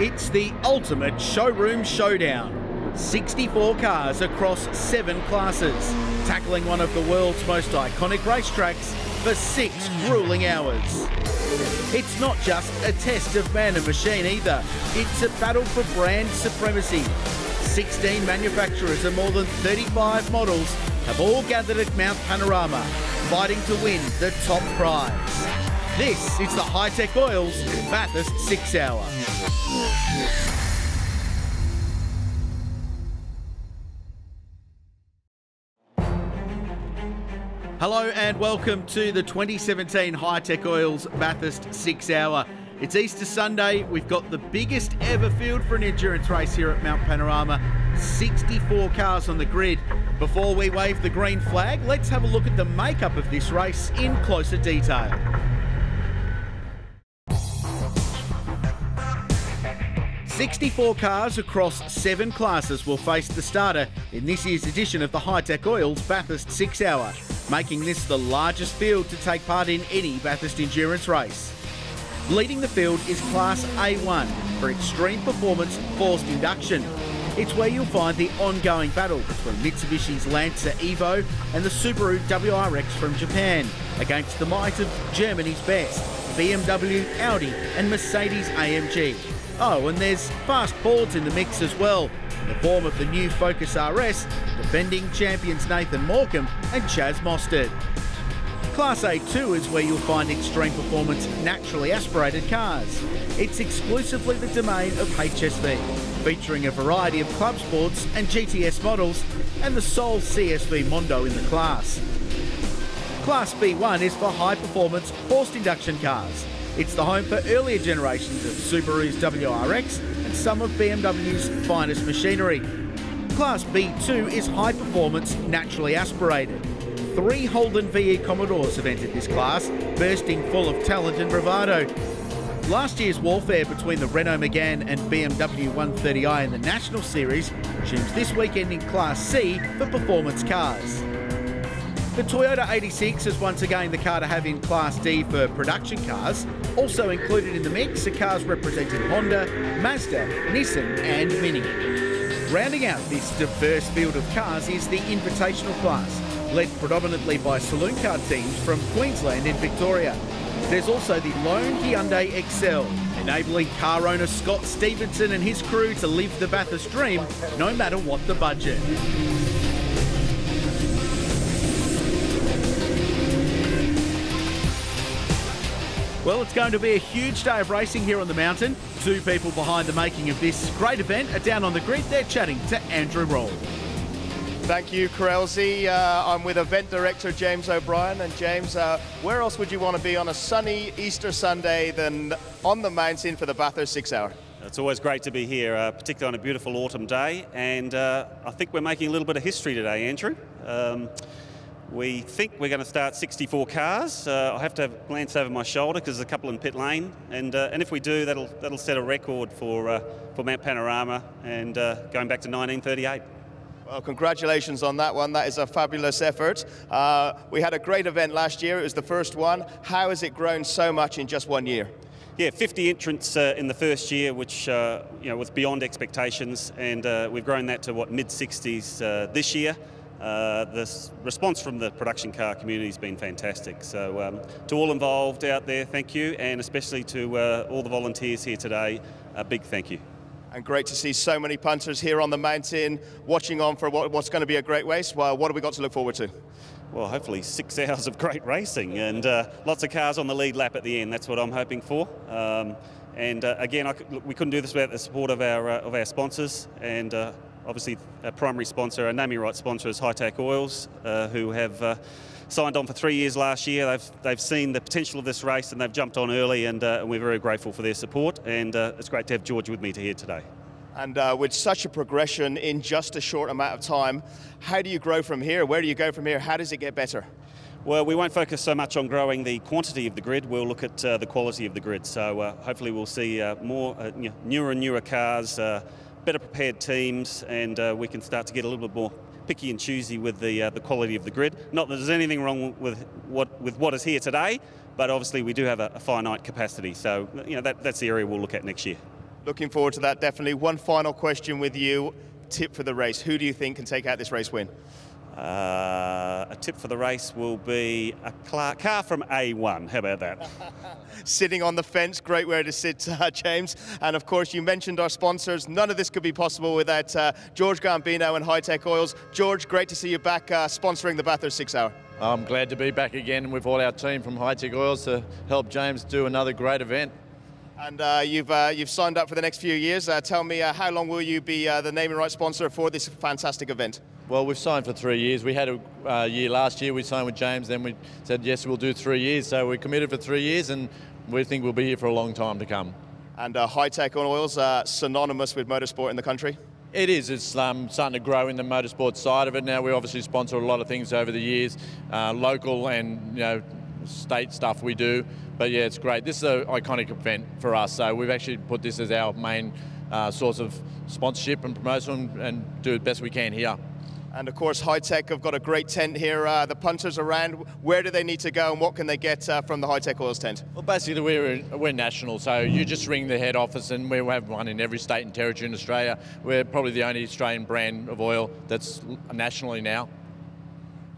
It's the ultimate showroom showdown. 64 cars across seven classes, tackling one of the world's most iconic racetracks for six grueling hours. It's not just a test of man and machine either, it's a battle for brand supremacy. 16 manufacturers and more than 35 models have all gathered at Mount Panorama, fighting to win the top prize. This is the Hi-Tec Oils Bathurst 6 Hour. Hello and welcome to the 2017 Hi-Tec Oils Bathurst 6 Hour. It's Easter Sunday. We've got the biggest ever field for an endurance race here at Mount Panorama. 64 cars on the grid. Before we wave the green flag, let's have a look at the makeup of this race in closer detail. Sixty-four cars across seven classes will face the starter in this year's edition of the Hi-Tec Oils Bathurst 6 Hour making this the largest field to take part in any Bathurst endurance race. Leading the field is Class A1 for extreme performance forced induction. It's where you'll find the ongoing battle between Mitsubishi's Lancer Evo and the Subaru WRX from Japan against the might of Germany's best, BMW, Audi and Mercedes AMG. Oh, and there's fast Fords in the mix as well, in the form of the new Focus RS, defending champions Nathan Morcom and Chaz Mostert. Class A2 is where you'll find extreme performance naturally aspirated cars. It's exclusively the domain of HSV, featuring a variety of club sports and GTS models and the sole CSV Mondo in the class. Class B1 is for high performance forced induction cars, it's the home for earlier generations of Subaru's WRX and some of BMW's finest machinery. Class B2 is high performance, naturally aspirated. Three Holden VE Commodores have entered this class, bursting full of talent and bravado. Last year's warfare between the Renault Megane and BMW 130i in the National Series resumes this weekend in Class C for performance cars. The Toyota 86 is once again the car to have in Class D for production cars. Also included in the mix are cars representing Honda, Mazda, Nissan and Mini. Rounding out this diverse field of cars is the Invitational class, led predominantly by saloon car teams from Queensland and Victoria. There's also the Lone Hyundai Excel, enabling car owner Scott Stevenson and his crew to live the Bathurst dream no matter what the budget. Well, it's going to be a huge day of racing here on the mountain. Two people behind the making of this great event are down on the grid. They're chatting to Andrew Roll. Thank you, Corelzi. Uh, I'm with event director James O'Brien. And James, uh, where else would you want to be on a sunny Easter Sunday than on the mountain for the Bathurst Six Hour? It's always great to be here, uh, particularly on a beautiful autumn day. And uh, I think we're making a little bit of history today, Andrew. Um, we think we're going to start 64 cars. Uh, I have to have glance over my shoulder because there's a couple in pit lane, and uh, and if we do, that'll that'll set a record for uh, for Mount Panorama and uh, going back to 1938. Well, congratulations on that one. That is a fabulous effort. Uh, we had a great event last year. It was the first one. How has it grown so much in just one year? Yeah, 50 entrants uh, in the first year, which you know was beyond expectations, and we've grown that to what mid 60s this year. Uh, the response from the production car community has been fantastic. So um, to all involved out there, thank you, and especially to uh, all the volunteers here today, a big thank you. And great to see so many punters here on the mountain, watching on for what, what's going to be a great race. Well, what have we got to look forward to? Well, hopefully six hours of great racing and uh, lots of cars on the lead lap at the end. That's what I'm hoping for. Um, and uh, again, I, we couldn't do this without the support of our uh, of our sponsors and uh, obviously our primary sponsor, our naming rights sponsor is Hi-Tec Oils, uh, who have uh, signed on for three years last year. They've, they've seen the potential of this race and they've jumped on early and, uh, and we're very grateful for their support and uh, it's great to have George with me to here today. And uh, with such a progression in just a short amount of time, how do you grow from here? Where do you go from here? How does it get better? Well, we won't focus so much on growing the quantity of the grid. We'll look at uh, the quality of the grid. So uh, hopefully we'll see uh, more newer and newer cars better prepared teams, and uh, we can start to get a little bit more picky and choosy with the uh, the quality of the grid. Not that there's anything wrong with what with what is here today, but obviously we do have a, a finite capacity. So you know that, that's the area we'll look at next year. Looking forward to that, definitely. One final question with you. Tip for the race. Who do you think can take out this race win? Uh, a tip for the race will be a car from A1. How about that? Sitting on the fence, great way to sit, uh, James. And of course, you mentioned our sponsors. None of this could be possible without uh, George Gambino and Hi-Tec Oils. George, great to see you back uh, sponsoring the Bathurst Six Hour. I'm glad to be back again with all our team from Hi-Tec Oils to help James do another great event. And uh, you've uh, you've signed up for the next few years. Uh, tell me, uh, how long will you be uh, the naming rights sponsor for this fantastic event? Well, we've signed for three years. We had a uh, year last year. We signed with James. Then we said yes, we'll do three years. So we're committed for three years, and we think we'll be here for a long time to come. And Hi-Tec on Oils, are synonymous with motorsport in the country. It is. It's um, starting to grow in the motorsport side of it now. We obviously sponsor a lot of things over the years, local and you know state stuff we do. But yeah, it's great. This is an iconic event for us, so we've actually put this as our main uh, source of sponsorship and promotion and do the best we can here. And of course, Hi-Tec have got a great tent here. Uh, the punters around, where do they need to go and what can they get uh, from the Hi-Tec Oils tent? Well, basically, we're, we're national, so you just ring the head office and we have one in every state and territory in Australia. We're probably the only Australian brand of oil that's nationally now.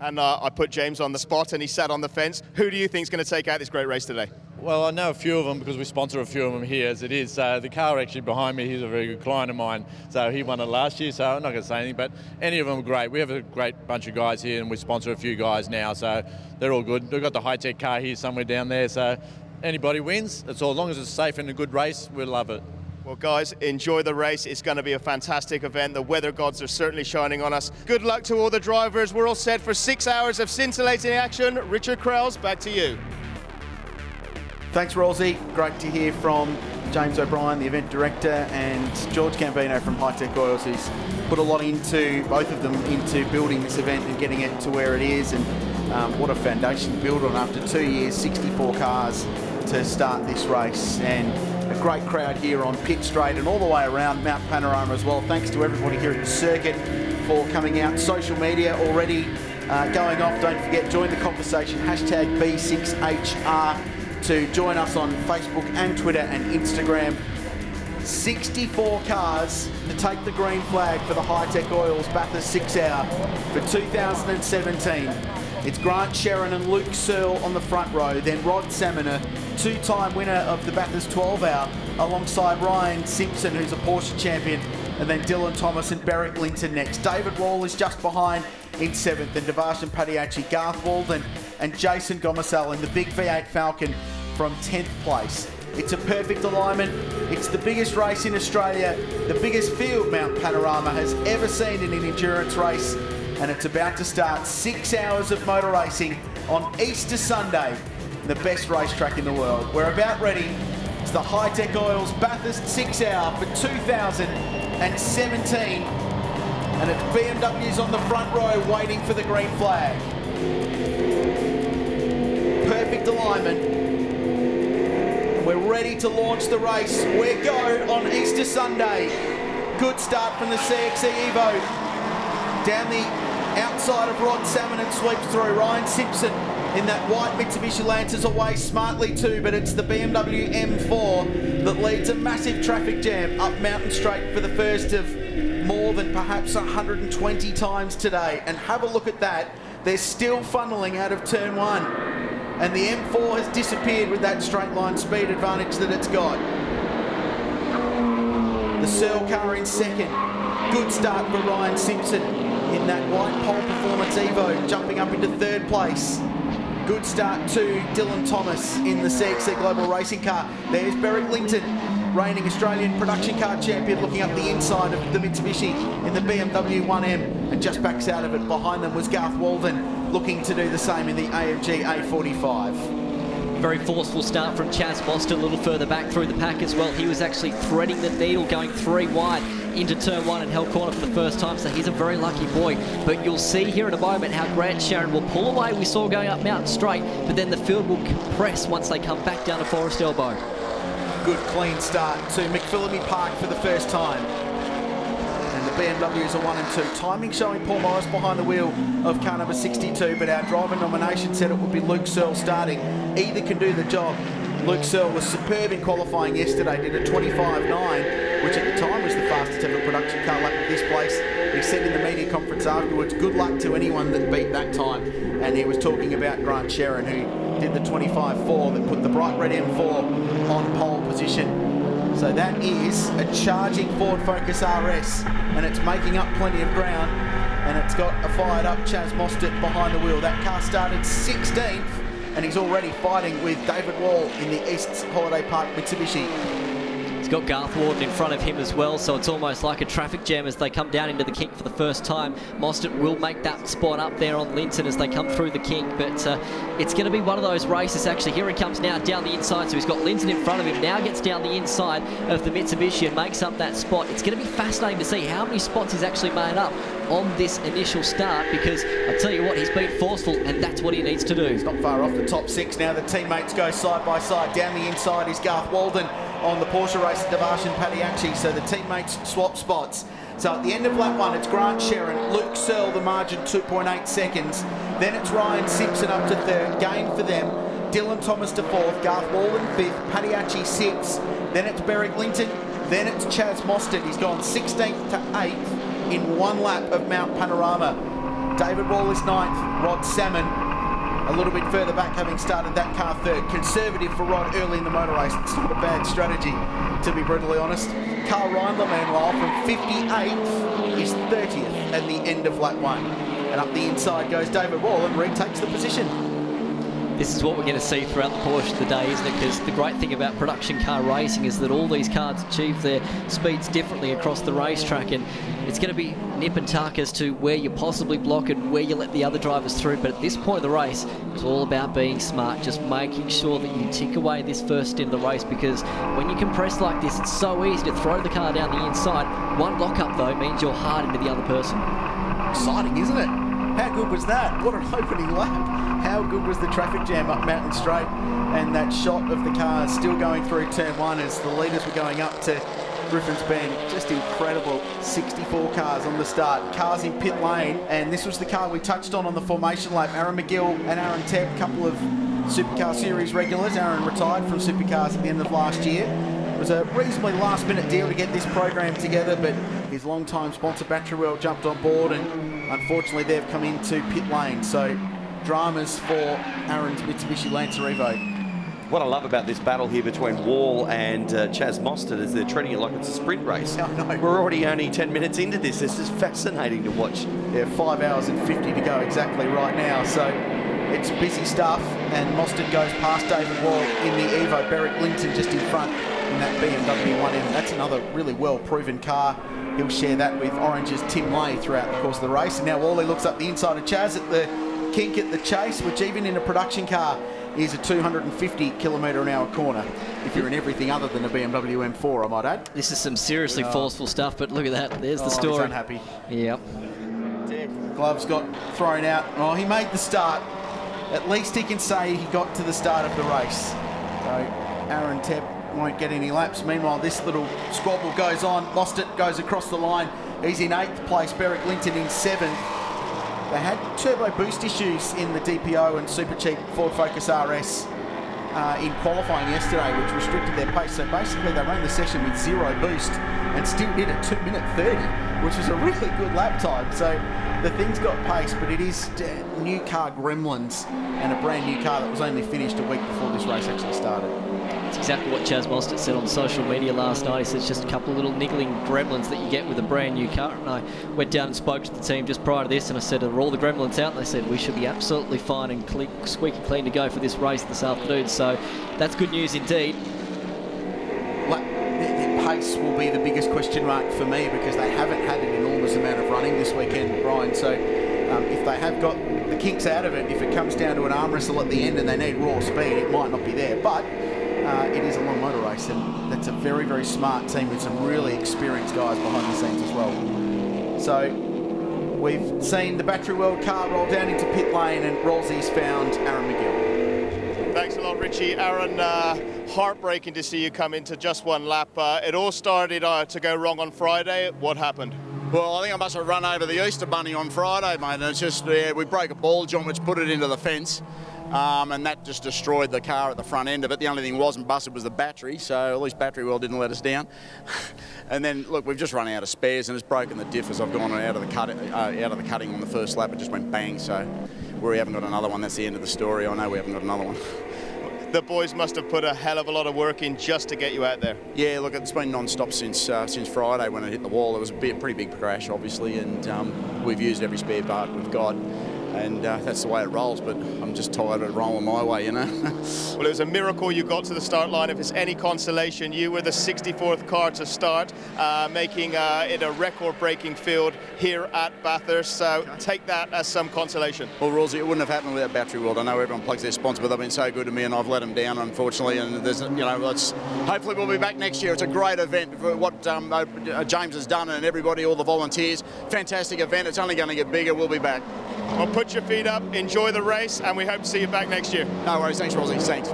And uh, I put James on the spot and he sat on the fence. Who do you think is going to take out this great race today? Well, I know a few of them because we sponsor a few of them here as it is. Uh, the car actually behind me, he's a very good client of mine. So he won it last year, so I'm not going to say anything, but any of them are great. We have a great bunch of guys here and we sponsor a few guys now, so they're all good. We've got the Hi-Tec car here somewhere down there, so anybody wins. It's all, as long as it's safe and a good race, we'll love it. Well, guys, enjoy the race. It's going to be a fantastic event. The weather gods are certainly shining on us. Good luck to all the drivers. We're all set for six hours of scintillating action. Richard Craill, back to you. Thanks, Rosie. Great to hear from James O'Brien, the event director, and George Gambino from Hi-Tec Oils, who's put a lot into, both of them, into building this event and getting it to where it is. And um, what a foundation to build on after two years, 64 cars to start this race. And great crowd here on Pitt Straight and all the way around Mount Panorama as well. Thanks to everybody here at the circuit for coming out. Social media already uh, going off. Don't forget, join the conversation. Hashtag B6HR to join us on Facebook and Twitter and Instagram. 64 cars to take the green flag for the Hi-Tec Oils Bathurst 6 Hour for 2017. It's Grant Sherrin and Luke Searle on the front row, then Rod Salmon, two-time winner of the Bathurst 12 Hour, alongside Ryan Simpson, who's a Porsche champion, and then Dylan Thomas and Beric Lynton next. David Wall is just behind in seventh, and Devarshan Padiachi, Garth Walden, and Jason Gomersall in the big V8 Falcon from 10th place. It's a perfect alignment. It's the biggest race in Australia, the biggest field Mount Panorama has ever seen in an endurance race and it's about to start six hours of motor racing on Easter Sunday, the best racetrack in the world. We're about ready. It's the Hi-Tec Oils Bathurst 6 Hour for 2017. And it's BMW's on the front row waiting for the green flag. Perfect alignment. We're ready to launch the race. We're go on Easter Sunday. Good start from the CXC Evo. Down the outside of Rod Salmon and sweeps through. Ryan Simpson in that white Mitsubishi Lancers away smartly too, but it's the BMW M4 that leads a massive traffic jam up Mountain Straight for the first of more than perhaps 120 times today. And have a look at that. They're still funneling out of turn one. And the M4 has disappeared with that straight line speed advantage that it's got. The Searle car in second. Good start for Ryan Simpson in that white pole performance Evo, jumping up into third place. Good start to Dylan Thomas in the CXC Global Racing Car. There's Beric Lynton, reigning Australian production car champion, looking up the inside of the Mitsubishi in the BMW 1M and just backs out of it. Behind them was Garth Walden, looking to do the same in the AMG A45. Very forceful start from Chaz Mostert, a little further back through the pack as well. He was actually threading the needle, going three wide into turn one and held corner for the first time, so he's a very lucky boy. But you'll see here in a moment how Grant Sherrin will pull away. We saw going up Mountain Straight, but then the field will compress once they come back down to Forest Elbow. Good clean start to McPhillamy Park for the first time. And the BMWs are one and two. Timing showing Paul Morris behind the wheel of car number 62, but our driver nomination said it would be Luke Searle starting. Either can do the job. Luke Searle was superb in qualifying yesterday, did a 25.9, which at the time was the fastest ever production car lap of this place. He said in the media conference afterwards, good luck to anyone that beat that time. And he was talking about Grant Sherrin, who did the 25.4 that put the bright red M4 on pole position. So that is a charging Ford Focus RS, and it's making up plenty of ground. And it's got a fired up Chaz Mostert behind the wheel. That car started 16th and he's already fighting with David Wall in the East Holiday Park Mitsubishi. Got Garth Walden in front of him as well, so it's almost like a traffic jam as they come down into the kink for the first time. Mostert will make that spot up there on Lynton as they come through the kink, but uh, it's going to be one of those races. Actually, here he comes now down the inside, so he's got Lynton in front of him. Now gets down the inside of the Mitsubishi and makes up that spot. It's going to be fascinating to see how many spots he's actually made up on this initial start because I tell you what, he's been forceful and that's what he needs to do. He's not far off the top six now. The teammates go side by side. Down the inside is Garth Walden on the Porsche race, Devarshan Padiachi. So the teammates swap spots. So at the end of lap one, it's Grant Sherrin, Luke Searle, the margin 2.8 seconds. Then it's Ryan Simpson up to third, gain for them. Dylan Thomas to fourth, Garth Walden fifth, Padiachi sixth. Then it's Beric Lynton, then it's Chaz Mostert. He's gone 16th to 8th in one lap of Mount Panorama. David Wallace ninth, Rod Salmon a little bit further back having started that car third. Conservative for Rod early in the motor race. It's not a bad strategy, to be brutally honest. Karl Reindler, meanwhile, from 58th is 30th at the end of lap one. And up the inside goes David Wall and retakes the position this is what we're going to see throughout the Porsche today, isn't it? Because the great thing about production car racing is that all these cars achieve their speeds differently across the racetrack, and it's going to be nip and tuck as to where you possibly block and where you let the other drivers through. But at this point of the race, it's all about being smart, just making sure that you tick away this first stint of the race, because when you compress like this, it's so easy to throw the car down the inside. One lockup, though, means you're hard into the other person. Exciting, isn't it? How good was that? What an opening lap how good was the traffic jam up Mountain Straight and that shot of the cars still going through turn one as the leaders were going up to Griffin's Bend. Just incredible. 64 cars on the start. Cars in pit lane. And this was the car we touched on on the formation lap. Aaron McGill and Aaron a couple of Supercar Series regulars. Aaron retired from Supercars at the end of last year. It was a reasonably last minute deal to get this program together, but his long-time sponsor Battery World jumped on board and unfortunately they've come into pit lane. So dramas for Aaron's Mitsubishi Lancer Evo. What I love about this battle here between Wall and uh, Chaz Mostert is they're treating it like it's a sprint race. We're already only 10 minutes into this. This is fascinating to watch. Yeah, five hours and 50 to go exactly right now. So it's busy stuff. And Mostert goes past David Wall in the Evo. Beric Lynton just in front in that BMW 1M. That's another really well-proven car. He'll share that with Orange's Tim Lay throughout the course of the race. And now Wally looks up the inside of Chaz at the kink at the chase, which even in a production car is a 250 kilometre an hour corner if you're in everything other than a BMW M4, I might add. This is some seriously oh. forceful stuff, but look at that. There's the oh, story. He's unhappy. Yep. Gloves got thrown out. Oh, he made the start. At least he can say he got to the start of the race. So Aaron Tebb won't get any laps. Meanwhile, this little squabble goes on. Lost it, goes across the line. He's in eighth place. Beric Lynton in seventh. They had turbo boost issues in the DPO and super cheap Ford Focus RS uh, in qualifying yesterday, which restricted their pace. So basically, they ran the session with zero boost and still did a 2 minute 30, which was a really good lap time. So the thing's got pace, but it is new car gremlins and a brand new car that was only finished a week before this race actually started. It's exactly what Chaz Mostert said on social media last night. He said it's just a couple of little niggling gremlins that you get with a brand new car. And I went down and spoke to the team just prior to this and I said, are all the gremlins out? And they said, we should be absolutely fine and squeaky clean to go for this race this afternoon. So that's good news indeed. Pace will be the biggest question mark for me because they haven't had an enormous amount of running this weekend, Brian. So um, if they have got the kinks out of it, if it comes down to an arm wrestle at the end and they need raw speed, it might not be there. But uh, it is a long motor race, and that's a very, very smart team with some really experienced guys behind the scenes as well. So we've seen the Battery World car roll down into pit lane, and Rolsey's found Aaron McGill. Thanks a lot, Richie. Aaron, uh, heartbreaking to see you come into just one lap. Uh, it all started uh, to go wrong on Friday. What happened? Well, I think I must have run over the Easter Bunny on Friday, mate, and it's just, yeah, we broke a ball joint which put it into the fence um, and that just destroyed the car at the front end of it. The only thing wasn't busted was the battery, so at least Battery World didn't let us down. and then look, we've just run out of spares and it's broken the diff as I've gone out of the cut, uh, out of the cutting on the first lap. It just went bang. So we haven't got another one. That's the end of the story. I know we haven't got another one. the boys must have put a hell of a lot of work in just to get you out there. Yeah, look, it's been non-stop since uh, since Friday when it hit the wall. It was a bit, pretty big crash, obviously, and um, we've used every spare part we've got and uh, that's the way it rolls. But I'm just tired of rolling my way, you know. well, it was a miracle you got to the start line. If it's any consolation, you were the 64th car to start, uh, making uh, it a record-breaking field here at Bathurst. So okay. take that as some consolation. Well, Rosie, it wouldn't have happened without Battery World. I know everyone plugs their sponsor, but they've been so good to me, and I've let them down, unfortunately. And there's, you know, let's hopefully we'll be back next year. It's a great event for what um, uh, James has done, and everybody, all the volunteers. Fantastic event. It's only going to get bigger. We'll be back. Well, put your feet up, enjoy the race, and we hope to see you back next year. No worries. Thanks, Rosie. Thanks.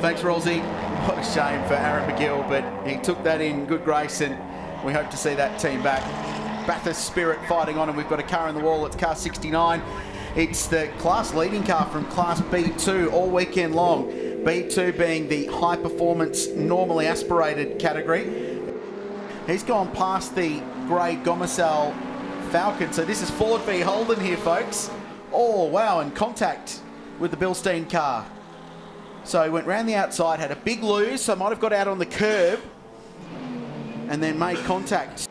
Thanks, Rosie. What a shame for Aaron McGill, but he took that in good grace, and we hope to see that team back. Bathurst Spirit fighting on, and we've got a car in the wall. It's car 69. It's the class leading car from Class B2 all weekend long. B2 being the high performance, normally aspirated category. He's gone past the grey Gomersall Falcon. So this is Ford v Holden here, folks. Oh, wow, and contact with the Bilstein car. So he went round the outside, had a big lose, so might have got out on the curb and then made contact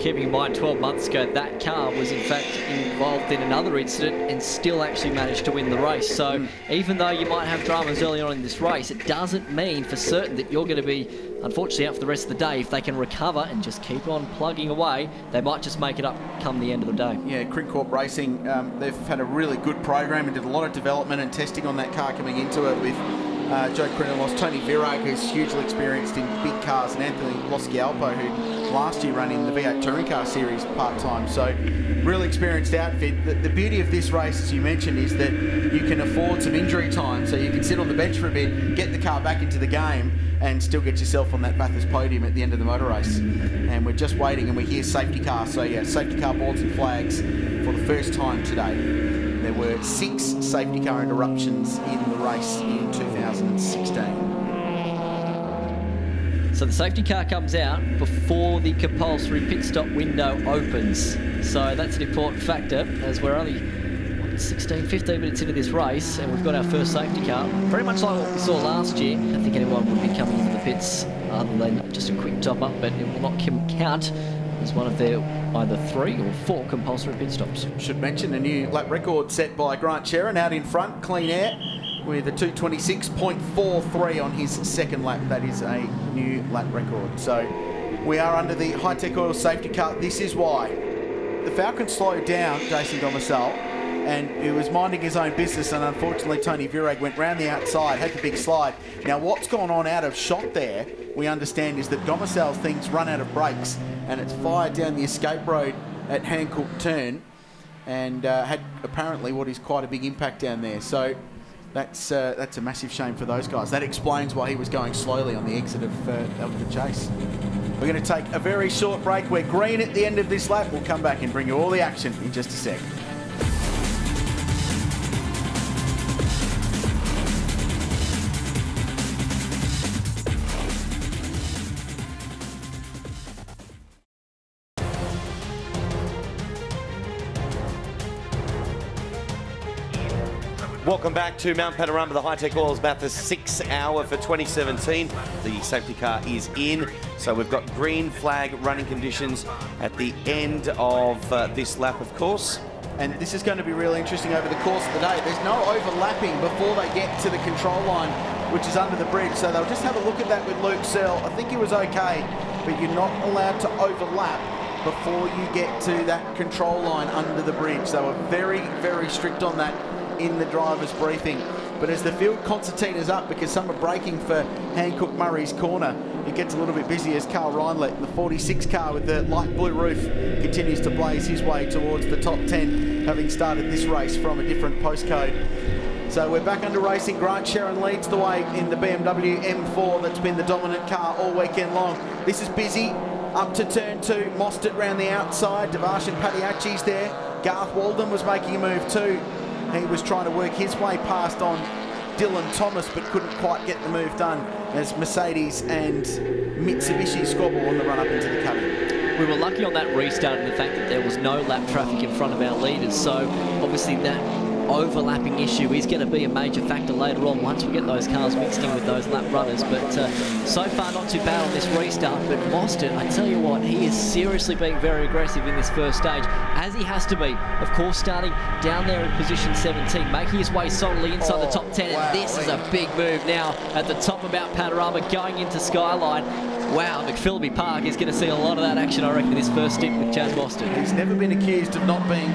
keeping in mind 12 months ago that car was in fact involved in another incident and still actually managed to win the race. So mm. even though you might have dramas early on in this race, it doesn't mean for certain that you're going to be unfortunately out for the rest of the day. If they can recover and just keep on plugging away, they might just make it up come the end of the day. Yeah, Crincorp Racing, um, they've had a really good program and did a lot of development and testing on that car coming into it with uh, Joe Crinelos, Tony Virag, who's hugely experienced in big cars, and Anthony Loscialpo, who last year ran in the V8 Touring Car Series part-time. So, really experienced outfit. The, the, beauty of this race, as you mentioned, is that you can afford some injury time, so you can sit on the bench for a bit, get the car back into the game, and still get yourself on that Bathurst podium at the end of the motor race. And we're just waiting, and we hear safety car. So, yeah, safety car boards and flags for the first time today. There were six safety car interruptions in the race in 2016. So the safety car comes out before the compulsory pit stop window opens. So that's an important factor as we're only 16, 15 minutes into this race and we've got our first safety car. Very much like what we saw last year. I don't think anyone would be coming into the pits other than just a quick top up, but it will not count as one of their either three or four compulsory pit stops. Should mention a new lap record set by Grant Sherrin out in front, clean air, with a 226.43 on his second lap. That is a new lap record. So we are under the Hi-Tec oil safety car. This is why. The Falcon slowed down Jason Gomersall and he was minding his own business and unfortunately Tony Virag went round the outside, had the big slide. Now what's gone on out of shot there, we understand is that Gomersall's things run out of brakes and it's fired down the escape road at Hancock Turn and uh, had apparently what is quite a big impact down there. So that's uh, that's a massive shame for those guys. That explains why he was going slowly on the exit of, uh, of the chase. We're going to take a very short break. We're green at the end of this lap. We'll come back and bring you all the action in just a sec. Welcome back to Mount Panorama, the Hi-Tec Oils Bathurst six hour for 2017. The safety car is in, so we've got green flag running conditions at the end of uh, this lap, of course. And this is going to be really interesting over the course of the day. There's no overlapping before they get to the control line, which is under the bridge. So they'll just have a look at that with Luke Searle. I think he was okay, but you're not allowed to overlap before you get to that control line under the bridge. They were very, very strict on that in the driver's briefing. But as the field concertina's up, because some are braking for Hancock Murray's corner, it gets a little bit busy as Karl Reindler, the 46 car with the light blue roof, continues to blaze his way towards the top 10, having started this race from a different postcode. So we're back under racing. Grant Sherrin leads the way in the BMW M4 that's been the dominant car all weekend long. This is busy. Up to turn two, Mostert round the outside. Devarshan Padiachi's there. Garth Walden was making a move too he was trying to work his way past on Dylan Thomas, but couldn't quite get the move done as Mercedes and Mitsubishi squabble on the run up into the cutting. We were lucky on that restart in the fact that there was no lap traffic in front of our leaders, so obviously that overlapping issue is going to be a major factor later on once we get those cars mixed in with those lap runners. But uh, so far, not too bad on this restart. But Mostert, I tell you what, he is seriously being very aggressive in this first stage, as he has to be. Of course, starting down there in position 17, making his way solidly inside oh, the top 10. Wow, and this is a big move now at the top about Panorama, going into Skyline. Wow, McPhillamy Park is going to see a lot of that action, I reckon, in his first stint with Chaz Mostert. He's never been accused of not being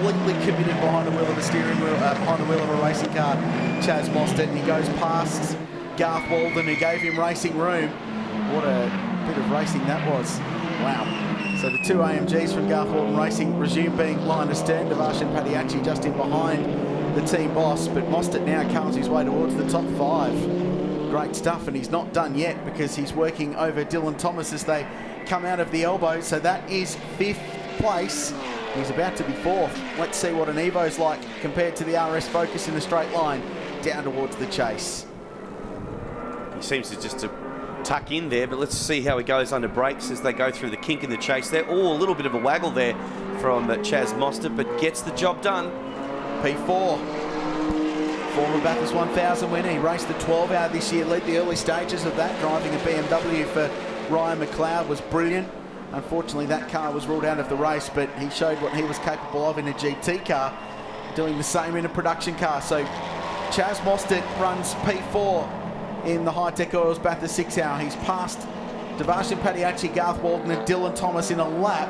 completely committed behind the wheel of a steering wheel, uh, behind the wheel of a racing car, Chaz Mostert, and he goes past Garth Walden, who gave him racing room. What a bit of racing that was. Wow. So the two AMGs from Garth Walden Racing resume being line astern. Devashan Padiachi just in behind the team boss, but Mostert now comes his way towards the top five great stuff and he's not done yet because he's working over Dylan Thomas as they come out of the elbow so that is fifth place he's about to be fourth let's see what an Evo's like compared to the RS Focus in the straight line down towards the chase he seems to just to tuck in there but let's see how he goes under brakes as they go through the kink in the chase they're all oh, a little bit of a waggle there from Chaz Mostert but gets the job done P4 Former Bathurst 1000 winner. He raced the 12 hour this year, led the early stages of that. Driving a BMW for Ryan McLeod was brilliant. Unfortunately, that car was ruled out of the race, but he showed what he was capable of in a GT car, doing the same in a production car. So Chaz Mostert runs P4 in the Hi-Tec Oils Bathurst 6 hour. He's passed Devashan Padiachi, Garth Walden and Dylan Thomas in a lap,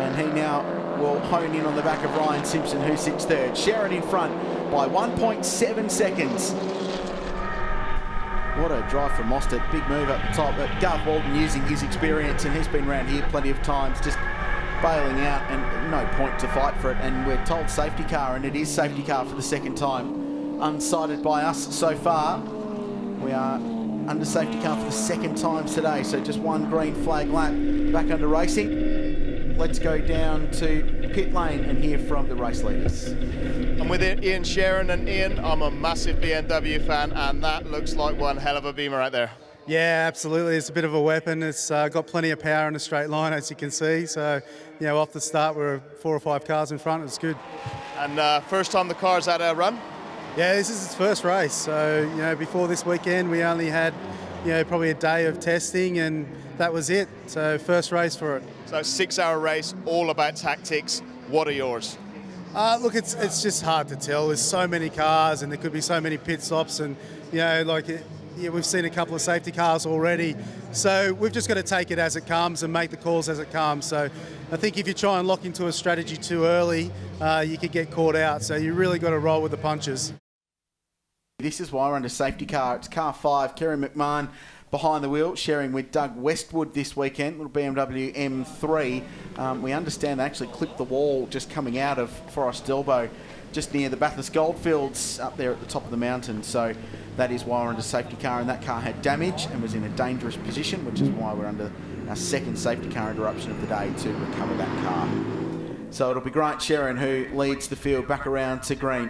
and he now will hone in on the back of Ryan Simpson, who sits third. Sherrin in front by 1.7 seconds. What a drive from Mostert, big move up the top. But Garth Walden using his experience, and he's been around here plenty of times, just bailing out and no point to fight for it. And we're told safety car, and it is safety car for the second time. Unsighted by us so far. We are under safety car for the second time today. So just one green flag lap back under racing. Let's go down to pit lane and hear from the race leaders. I'm with Ian Sherrin, and Ian, I'm a massive BMW fan, and that looks like one hell of a beamer right there. Yeah, absolutely. It's a bit of a weapon. It's uh, got plenty of power in a straight line, as you can see. So, you know, off the start, we're four or five cars in front. It's good. And uh, first time the car's had a run? Yeah, this is its first race. So, you know, before this weekend, we only had, you know, probably a day of testing, and that was it. So, first race for it. So, six-hour race, all about tactics. What are yours? Uh, look, it's it's just hard to tell. There's so many cars, and there could be so many pit stops, and you know, like it, yeah, we've seen a couple of safety cars already. So we've just got to take it as it comes and make the calls as it comes. So I think if you try and lock into a strategy too early, uh, you could get caught out. So you really got to roll with the punches. This is why we're under safety car. It's car five, Kerry McMahon behind the wheel, sharing with Doug Westwood this weekend, little BMW M3. Um, we understand they actually clipped the wall just coming out of Forest Elbow, just near the Bathurst Goldfields up there at the top of the mountain. So that is why we're under safety car, and that car had damage and was in a dangerous position, which is why we're under our second safety car interruption of the day to recover that car. So it'll be Grant Sherrin who leads the field back around to green.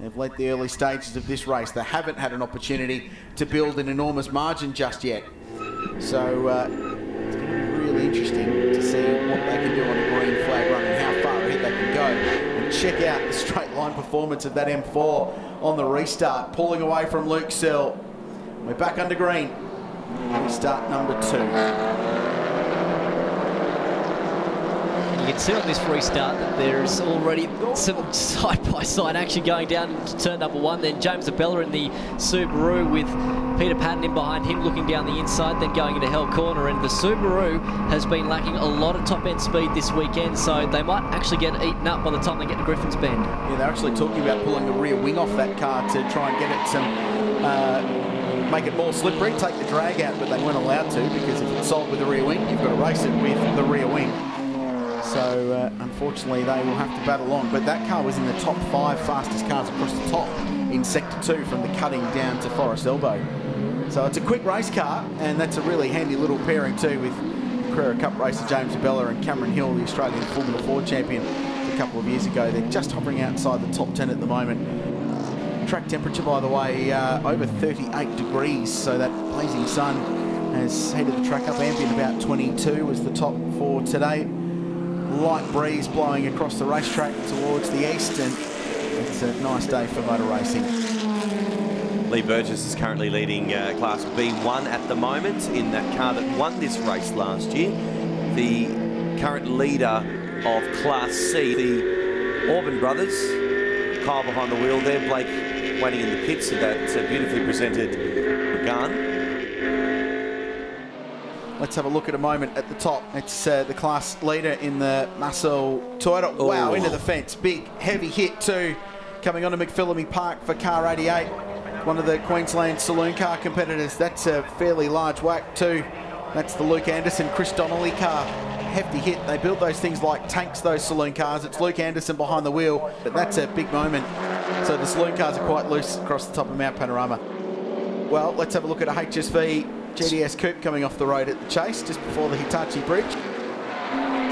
They've led the early stages of this race. They haven't had an opportunity to build an enormous margin just yet. So uh, it's going to be really interesting to see what they can do on a green flag run and how far ahead they can go. And check out the straight line performance of that M4 on the restart, pulling away from Luke Searle. We're back under green. Restart number two can see on this restart that there's already some side-by-side action going down to turn number one. Then James Abella in the Subaru with Peter Patton in behind him looking down the inside, then going into Hell Corner. And the Subaru has been lacking a lot of top-end speed this weekend, so they might actually get eaten up by the time they get to Griffin's Bend. Yeah, they're actually talking about pulling the rear wing off that car to try and get it some... Uh, make it more slippery, take the drag out, but they weren't allowed to because if it's sold with the rear wing, you've got to race it with the rear wing. So uh, unfortunately, they will have to battle on. But that car was in the top five fastest cars across the top in Sector 2 from the cutting down to Forest Elbow. So it's a quick race car, and that's a really handy little pairing too with Carrera Cup racer James Abella and Cameron Hill, the Australian Formula 4 champion, a couple of years ago. They're just hovering outside the top 10 at the moment. Track temperature, by the way, uh, over 38 degrees, so that blazing sun has heated the track up. Ambient about 22 was the top for today. Light breeze blowing across the racetrack towards the east, and it's a nice day for motor racing. Lee Burgess is currently leading uh, Class B1 at the moment in that car that won this race last year. The current leader of Class C, the Auburn brothers. Kyle behind the wheel there, Blake waiting in the pits of that uh, beautifully presented gun. Let's have a look at a moment at the top. It's uh, the class leader in the Muscle Toyota. Wow, Oh. into the fence. Big, heavy hit too. Coming onto McPhillamy Park for car 88. One of the Queensland saloon car competitors. That's a fairly large whack too. That's the Luke Anderson, Chris Donnelly car. Hefty hit. They build those things like tanks, those saloon cars. It's Luke Anderson behind the wheel, but that's a big moment. So the saloon cars are quite loose across the top of Mount Panorama. Well, let's have a look at a HSV GTS Coupe coming off the road at the Chase just before the Hitachi Bridge.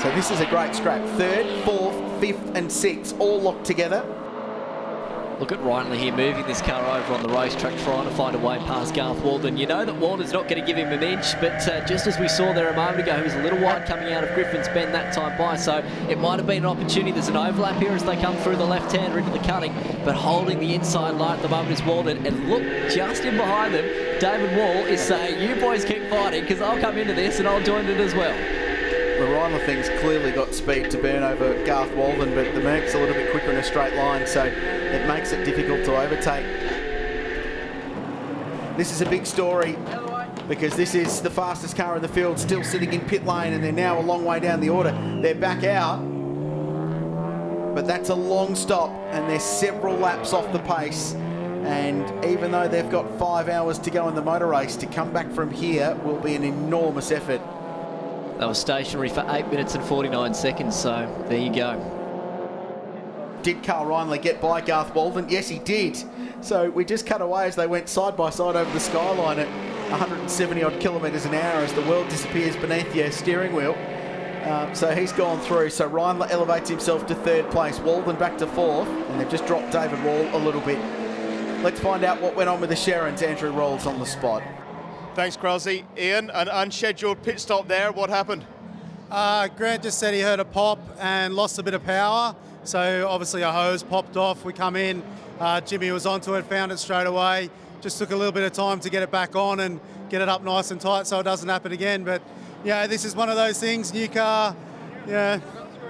So this is a great scrap. Third, fourth, fifth and sixth all locked together. Look at Reindler here moving this car over on the racetrack, trying to find a way past Garth Walden. You know that Walden's not going to give him an inch, but uh, just as we saw there a moment ago, he was a little wide coming out of Griffin's Bend that time by, so it might have been an opportunity. There's an overlap here as they come through the left-hander into the cutting, but holding the inside line at the moment is Walden. And look, just in behind them, David Wall is saying, you boys keep fighting, because I'll come into this and I'll join it as well. The Reimer thing's clearly got speed to burn over Garth Walden, but the Merc's a little bit quicker in a straight line, so it makes it difficult to overtake. This is a big story because this is the fastest car in the field, still sitting in pit lane, and they're now a long way down the order. They're back out, but that's a long stop, and they're several laps off the pace. And even though they've got five hours to go in the motor race, to come back from here will be an enormous effort. They were stationary for 8 minutes and 49 seconds, so there you go. Did Karl Reindler get by Garth Walden? Yes, he did. So we just cut away as they went side by side over the skyline at 170 odd kilometres an hour as the world disappears beneath your steering wheel. Um, so he's gone through. So Reindler elevates himself to third place. Walden back to fourth, and they've just dropped David Wall a little bit. Let's find out what went on with the Sherrins. Andrew Rolls on the spot. Thanks, Krause. Ian, an unscheduled pit stop there. What happened? Uh, Grant just said he heard a pop and lost a bit of power. So obviously a hose popped off. We come in. Uh, Jimmy was onto it, found it straight away. Just took a little bit of time to get it back on and get it up nice and tight so it doesn't happen again. But yeah, this is one of those things. New car. Yeah,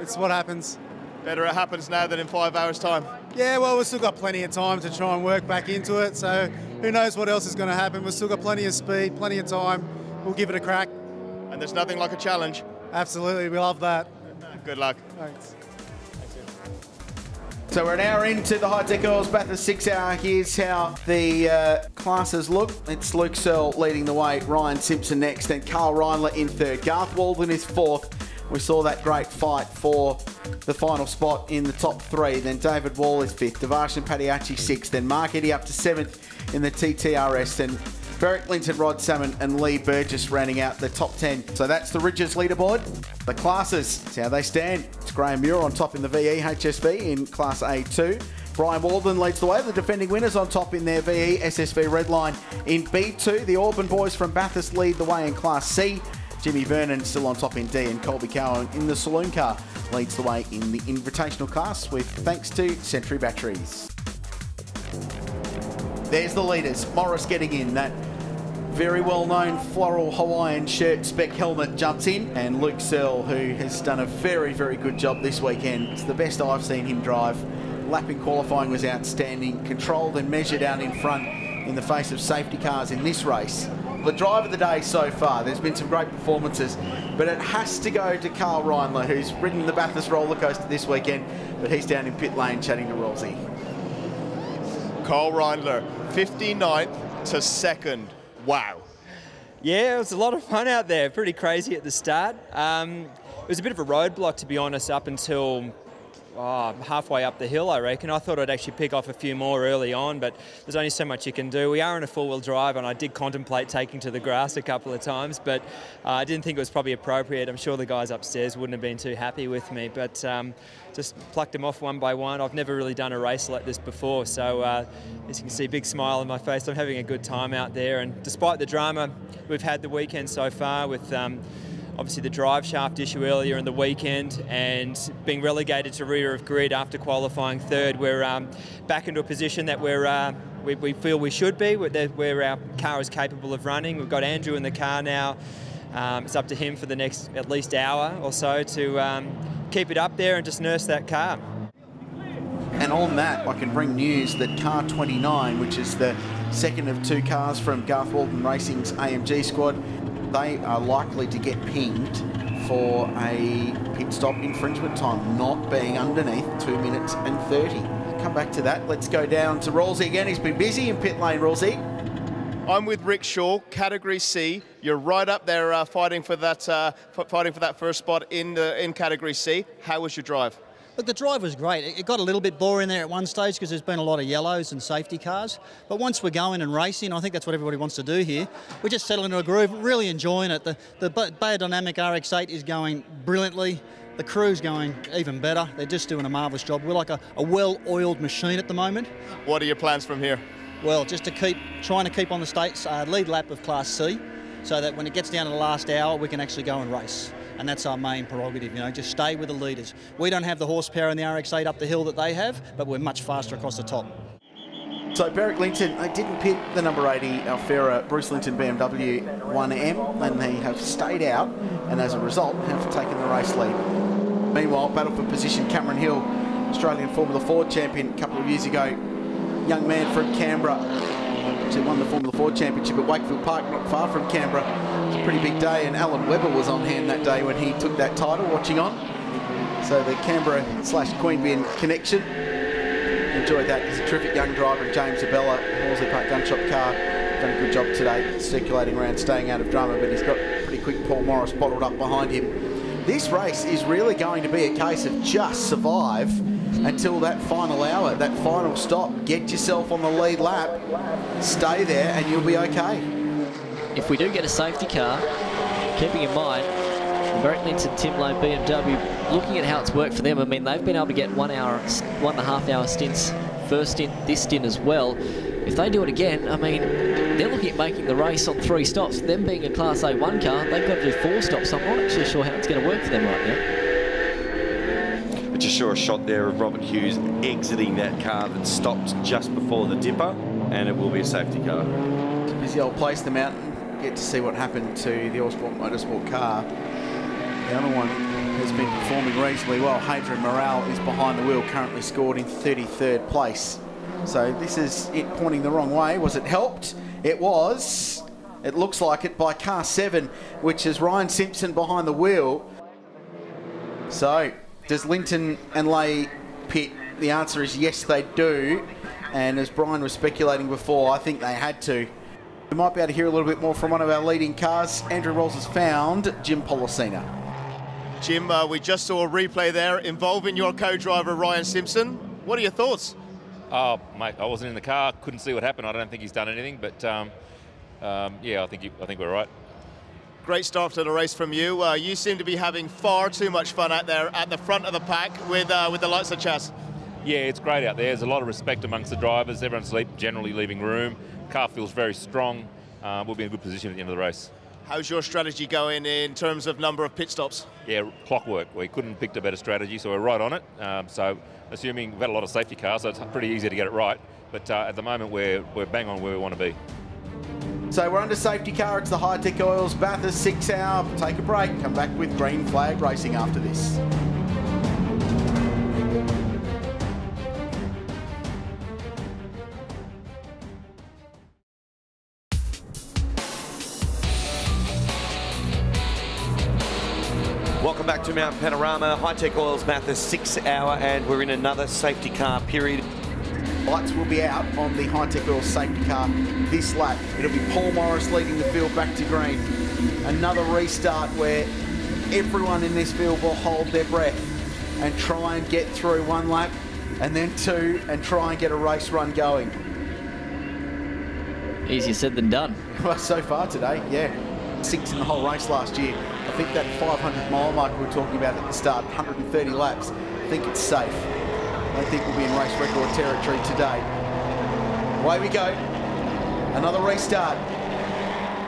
it's what happens. Better it happens now than in five hours' time. Yeah, well, we've still got plenty of time to try and work back into it. So who knows what else is going to happen? We've still got plenty of speed, plenty of time. We'll give it a crack. And there's nothing like a challenge. Absolutely, we love that. Good luck. Thanks. So we're an hour into the Hi-Tec Oils Bathurst six hour. Here's how the uh, classes look. It's Luke Searle leading the way, Ryan Simpson next, and Karl Reindler in third. Garth Walden is fourth. We saw that great fight for the final spot in the top three. Then David Wall is fifth, Devarshan Padiachi sixth, then Mark Eddy up to seventh in the TTRS, then Beric Lynton, Rod Salmon, and Lee Burgess rounding out the top 10. So that's the Ridges leaderboard. The classes, it's how they stand. It's Graham Muir on top in the VE HSV in Class A2. Brian Walden leads the way. The defending winners on top in their VE SSV Redline in B2. The Auburn boys from Bathurst lead the way in Class C. Jimmy Vernon still on top in D, and Colby Cowan in the saloon car leads the way in the invitational class with thanks to Century Batteries. There's the leaders. Morris getting in. That very well-known floral Hawaiian shirt spec helmet jumps in. And Luke Searle, who has done a very, very good job this weekend. It's the best I've seen him drive. Lapping qualifying was outstanding. Controlled and measured out in front in the face of safety cars in this race. The drive of the day so far, there's been some great performances, but it has to go to Karl Reindler, who's ridden the Bathurst roller coaster this weekend, but he's down in pit lane chatting to Rolsey. Karl Reindler, 59th to second. Wow. Yeah, it was a lot of fun out there. Pretty crazy at the start. Um, it was a bit of a roadblock, to be honest, up until oh, halfway up the hill, I reckon. I thought I'd actually pick off a few more early on, but there's only so much you can do. We are in a four-wheel drive, and I did contemplate taking to the grass a couple of times, but uh, I didn't think it was probably appropriate. I'm sure the guys upstairs wouldn't have been too happy with me, but um, just plucked them off one by one. I've never really done a race like this before, so uh, as you can see, big smile on my face. I'm having a good time out there, and despite the drama we've had the weekend so far with um, obviously the drive shaft issue earlier in the weekend and being relegated to rear of grid after qualifying third. We're um, back into a position that we're, uh, we, we, feel we should be, where our car is capable of running. We've got Andrew in the car now. Um, it's up to him for the next at least hour or so to um, keep it up there and just nurse that car. And on that, I can bring news that car 29, which is the second of two cars from Garth Walden Racing's AMG squad, they are likely to get pinged for a pit stop infringement time, not being underneath 2 minutes and 30. Come back to that. Let's go down to Rawlsy again. He's been busy in pit lane, Rawlsy. I'm with Rick Shaw, Category C. You're right up there uh, fighting for that uh, fighting for that first spot in the in Category C. How was your drive? Look, the drive was great. It got a little bit boring there at one stage because there's been a lot of yellows and safety cars. But once we're going and racing, I think that's what everybody wants to do here. We're just settling into a groove, really enjoying it. The, the Beyerdynamic RX-8 is going brilliantly. The crew's going even better. They're just doing a marvellous job. We're like a, a well-oiled machine at the moment. What are your plans from here? Well, just to keep trying to keep on the state's uh, lead lap of Class C, so that when it gets down to the last hour, we can actually go and race and that's our main prerogative. You know, just stay with the leaders. We don't have the horsepower in the RX-8 up the hill that they have, but we're much faster across the top. So Beric Lynton, they didn't pit the number 80 Alfera Bruce Lynton BMW 1M, and they have stayed out, and as a result, have taken the race lead. Meanwhile, battle for position, Cameron Hill, Australian Formula Ford champion a couple of years ago, young man from Canberra, actually won the Formula Ford Championship at Wakefield Park, not far from Canberra. It was a pretty big day, and Alan Webber was on hand that day when he took that title, watching on. So the Canberra slash Queanbeyan connection. Enjoyed that. He's a terrific young driver, James Abella, Horsley Park Gunshop car. Done a good job today, circulating around, staying out of drama, but he's got pretty quick Paul Morris bottled up behind him. This race is really going to be a case of just survive until that final hour, that final stop. Get yourself on the lead lap, stay there, and you'll be okay. If we do get a safety car, keeping in mind, Beric Lynton Tim Lane BMW, looking at how it's worked for them, I mean, they've been able to get one hour, one and a half hour stints, first stint, this stint as well. If they do it again, I mean, they're looking at making the race on three stops. Them being a Class A1 car, they've got to do four stops. I'm not actually sure how it's going to work for them right now. Just saw a shot there of Robert Hughes exiting that car that stopped just before the dipper, and it will be a safety car. It's a busy old place, the mountain. Get to see what happened to the Allsport Motorsport car. The other one has been performing reasonably well. Hadrian Morale is behind the wheel, currently scored in 33rd place. So this is it pointing the wrong way. Was it helped? It was. It looks like it by car seven, which is Ryan Simpson behind the wheel. So does Lynton and Lay pit? The answer is yes, they do. And as Brian was speculating before, I think they had to. We might be able to hear a little bit more from one of our leading cars. Andrew Rolls has found Jim Pollicina. Jim, uh, we just saw a replay there involving your co-driver Ryan Simpson. What are your thoughts? Oh, mate, I wasn't in the car, couldn't see what happened. I don't think he's done anything, but um, um, yeah, I think he, I think we're right. Great start to the race from you. Uh, you seem to be having far too much fun out there at the front of the pack with uh, with the lights of Chaz. Yeah, it's great out there. There's a lot of respect amongst the drivers. Everyone's generally leaving room. Car feels very strong. Uh, we'll be in a good position at the end of the race. How's your strategy going in terms of number of pit stops? Yeah, clockwork. We couldn't pick a better strategy, so we're right on it. Um, so, assuming we've had a lot of safety cars, so it's pretty easy to get it right. But uh, at the moment, we're, we're bang on where we want to be. So we're under safety car. It's the Hi-Tec Oils Bathurst six hour. Take a break. Come back with Green Flag Racing after this. Welcome back to Mount Panorama. Hi-Tec Oils Bathurst six hour, and we're in another safety car period. Lights will be out on the Hi-Tec Oil safety car this lap. It'll be Paul Morris leading the field back to green. Another restart where everyone in this field will hold their breath. and try and get through one lap, and then two, and try and get a race run going. Easier said than done. Well, so far today, yeah. Six in the whole race last year. I think that 500 mile mark we were talking about at the start, 130 laps, I think it's safe. I think we'll be in race record territory today. Away we go. Another restart.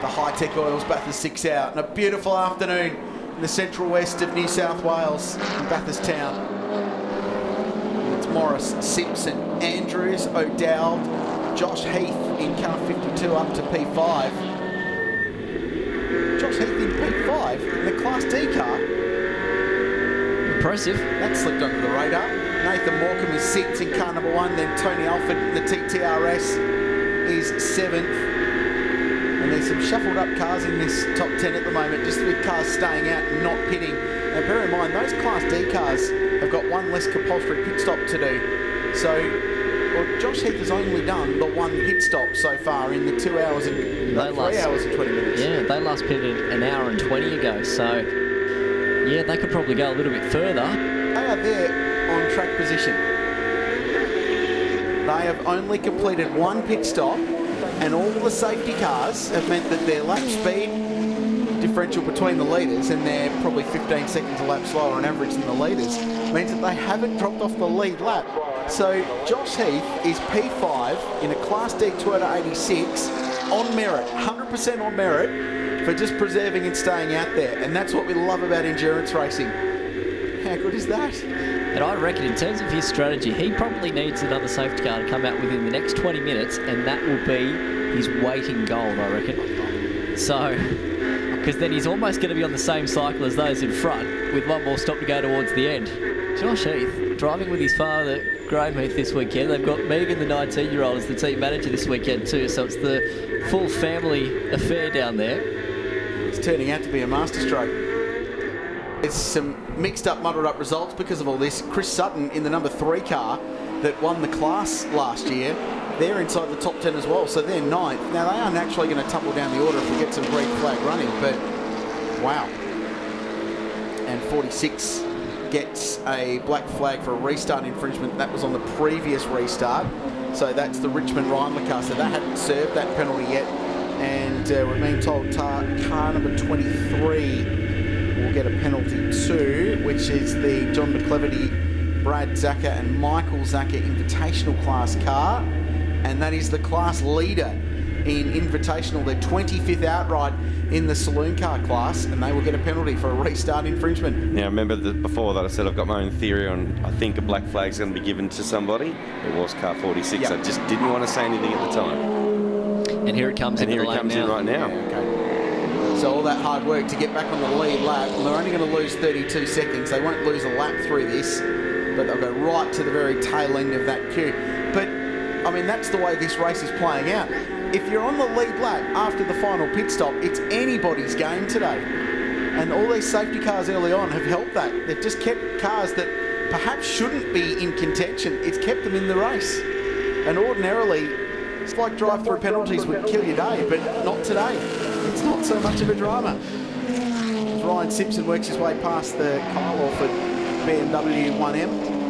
The Hi-Tec Oils Bathurst 6 out. And a beautiful afternoon in the central west of New South Wales in Bathurst Town. It's Morris, Simpson, Andrews, O'Dowd, Josh Heath in car 52 up to P5. Josh Heath in P5 in the Class D car. Impressive. That slipped under the radar. Nathan Morcom is sixth in car number one. Then Tony Alford in the TTRS is seventh. And there's some shuffled up cars in this top 10 at the moment, just with cars staying out and not pitting. Now bear in mind, those Class D cars have got one less compulsory pit stop to do. So well, Josh Heath has only done the one pit stop so far in the two hours and three last, hours and 20 minutes. Yeah, they last pitted an hour and 20 ago. So, yeah, they could probably go a little bit further. They are there position. They have only completed one pit stop and all the safety cars have meant that their lap speed differential between the leaders and they're probably 15 seconds a lap slower on average than the leaders means that they haven't dropped off the lead lap. So Josh Heath is P5 in a Class D Toyota 86 on merit, 100% on merit for just preserving and staying out there. And that's what we love about endurance racing. How good is that? And I reckon in terms of his strategy, he probably needs another safety car to come out within the next 20 minutes, and that will be his waiting gold, I reckon. So, because then he's almost going to be on the same cycle as those in front, with one more stop to go towards the end. Josh Heath, driving with his father, Graham Heath, this weekend. They've got Megan, the 19-year-old, as the team manager this weekend too, so it's the full family affair down there. It's turning out to be a masterstroke. There's some mixed up, muddled up results because of all this. Chris Sutton in the number three car that won the class last year, they're inside the top 10 as well, so they're ninth. Now, they aren't actually going to tumble down the order if we get some green flag running, but wow. And 46 gets a black flag for a restart infringement. That was on the previous restart. So that's the Richmond Reindler car. So that hadn't served that penalty yet. And uh, we're being told tar, car number 23 will get a penalty too, which is the John McCleverty, Brad Zacher and Michael Zacher Invitational class car. And that is the class leader in Invitational, their 25th outright in the saloon car class, and they will get a penalty for a restart infringement. Now, remember that before that I said I've got my own theory on I think a black flag's going to be given to somebody. It was car 46. Yep. I just didn't want to say anything at the time. And here it comes and in. here it comes now. in right now. So all that hard work to get back on the lead lap, and they're only going to lose 32 seconds. They won't lose a lap through this, but they'll go right to the very tail end of that queue. But I mean, that's the way this race is playing out. If you're on the lead lap after the final pit stop, it's anybody's game today. And all these safety cars early on have helped that. They've just kept cars that perhaps shouldn't be in contention. It's kept them in the race. And ordinarily, it's like drive-through penalties would kill your day, but not today. It's not so much of a drama. Ryan Simpson works his way past the Kyle Orford BMW 1M.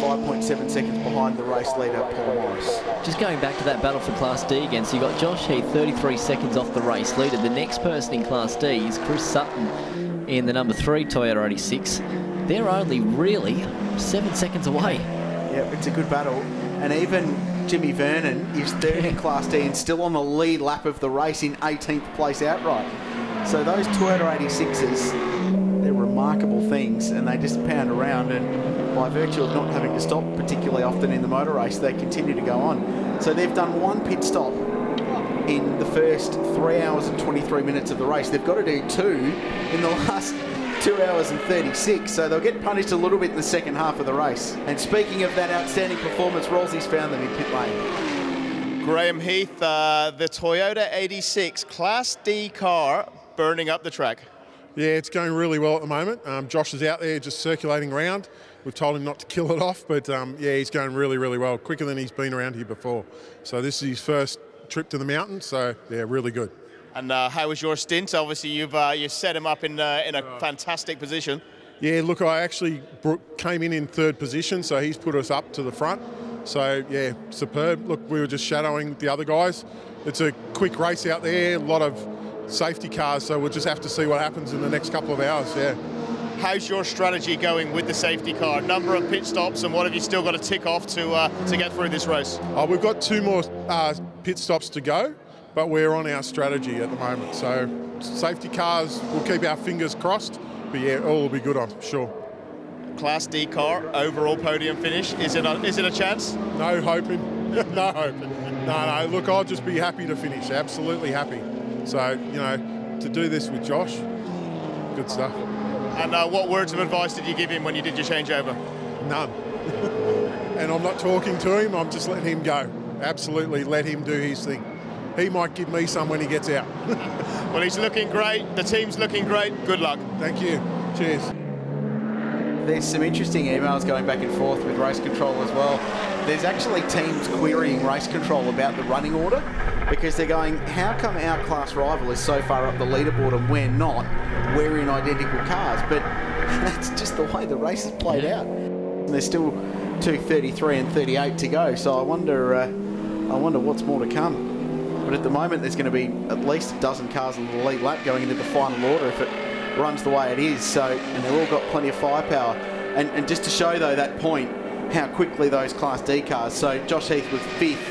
5.7 seconds behind the race leader, Paul Morris. Just going back to that battle for Class D again, so you got Josh Heath 33 seconds off the race leader. The next person in Class D is Chris Sutton in the number three Toyota 86. They're only really seven seconds away. Yeah, it's a good battle. And even Jimmy Vernon is third in Class D and still on the lead lap of the race in 18th place outright. So those Toyota 86s, they're remarkable things and they just pound around and by virtue of not having to stop particularly often in the motor race, they continue to go on. So they've done one pit stop in the first three hours and 23 minutes of the race. They've got to do two in the last two hours and 36, so they'll get punished a little bit in the second half of the race. And speaking of that outstanding performance, Rolsey's found them in pit lane. Graham Heath, uh, the Toyota 86 Class D car burning up the track. Yeah, it's going really well at the moment. Um, Josh is out there just circulating around. We've told him not to kill it off, but um, yeah, he's going really, really well, quicker than he's been around here before. So this is his first trip to the mountain, so yeah, really good. And uh, how was your stint? Obviously, you've uh, you set him up in uh, in a fantastic position. Yeah, look, I actually came in in third position, so he's put us up to the front. So yeah, superb. Look, we were just shadowing the other guys. It's a quick race out there, a lot of safety cars, so we'll just have to see what happens in the next couple of hours. Yeah. How's your strategy going with the safety car? Number of pit stops, and what have you still got to tick off to uh, to get through this race? Oh, we've got two more uh, pit stops to go, but we're on our strategy at the moment. So safety cars, we'll keep our fingers crossed. But yeah, all will be good, I'm sure. Class D car, overall podium finish. Is it a, is it a chance? No hoping. no hoping. No, no. Look, I'll just be happy to finish. Absolutely happy. So, you know, to do this with Josh, good stuff. And uh, what words of advice did you give him when you did your changeover? None. and I'm not talking to him, I'm just letting him go. Absolutely let him do his thing. He might give me some when he gets out. well, he's looking great. The team's looking great. Good luck. Thank you. Cheers. There's some interesting emails going back and forth with race control as well. There's actually teams querying race control about the running order because they're going, how come our class rival is so far up the leaderboard and we're not? We're in identical cars. But that's just the way the race is played out. There's still 2.33 and 38 to go. So I wonder, uh, I wonder what's more to come. But at the moment, there's going to be at least a dozen cars in the lead lap going into the final order if it runs the way it is. So, and they've all got plenty of firepower. And, and just to show though that point, how quickly those Class D cars. So Josh Heath was fifth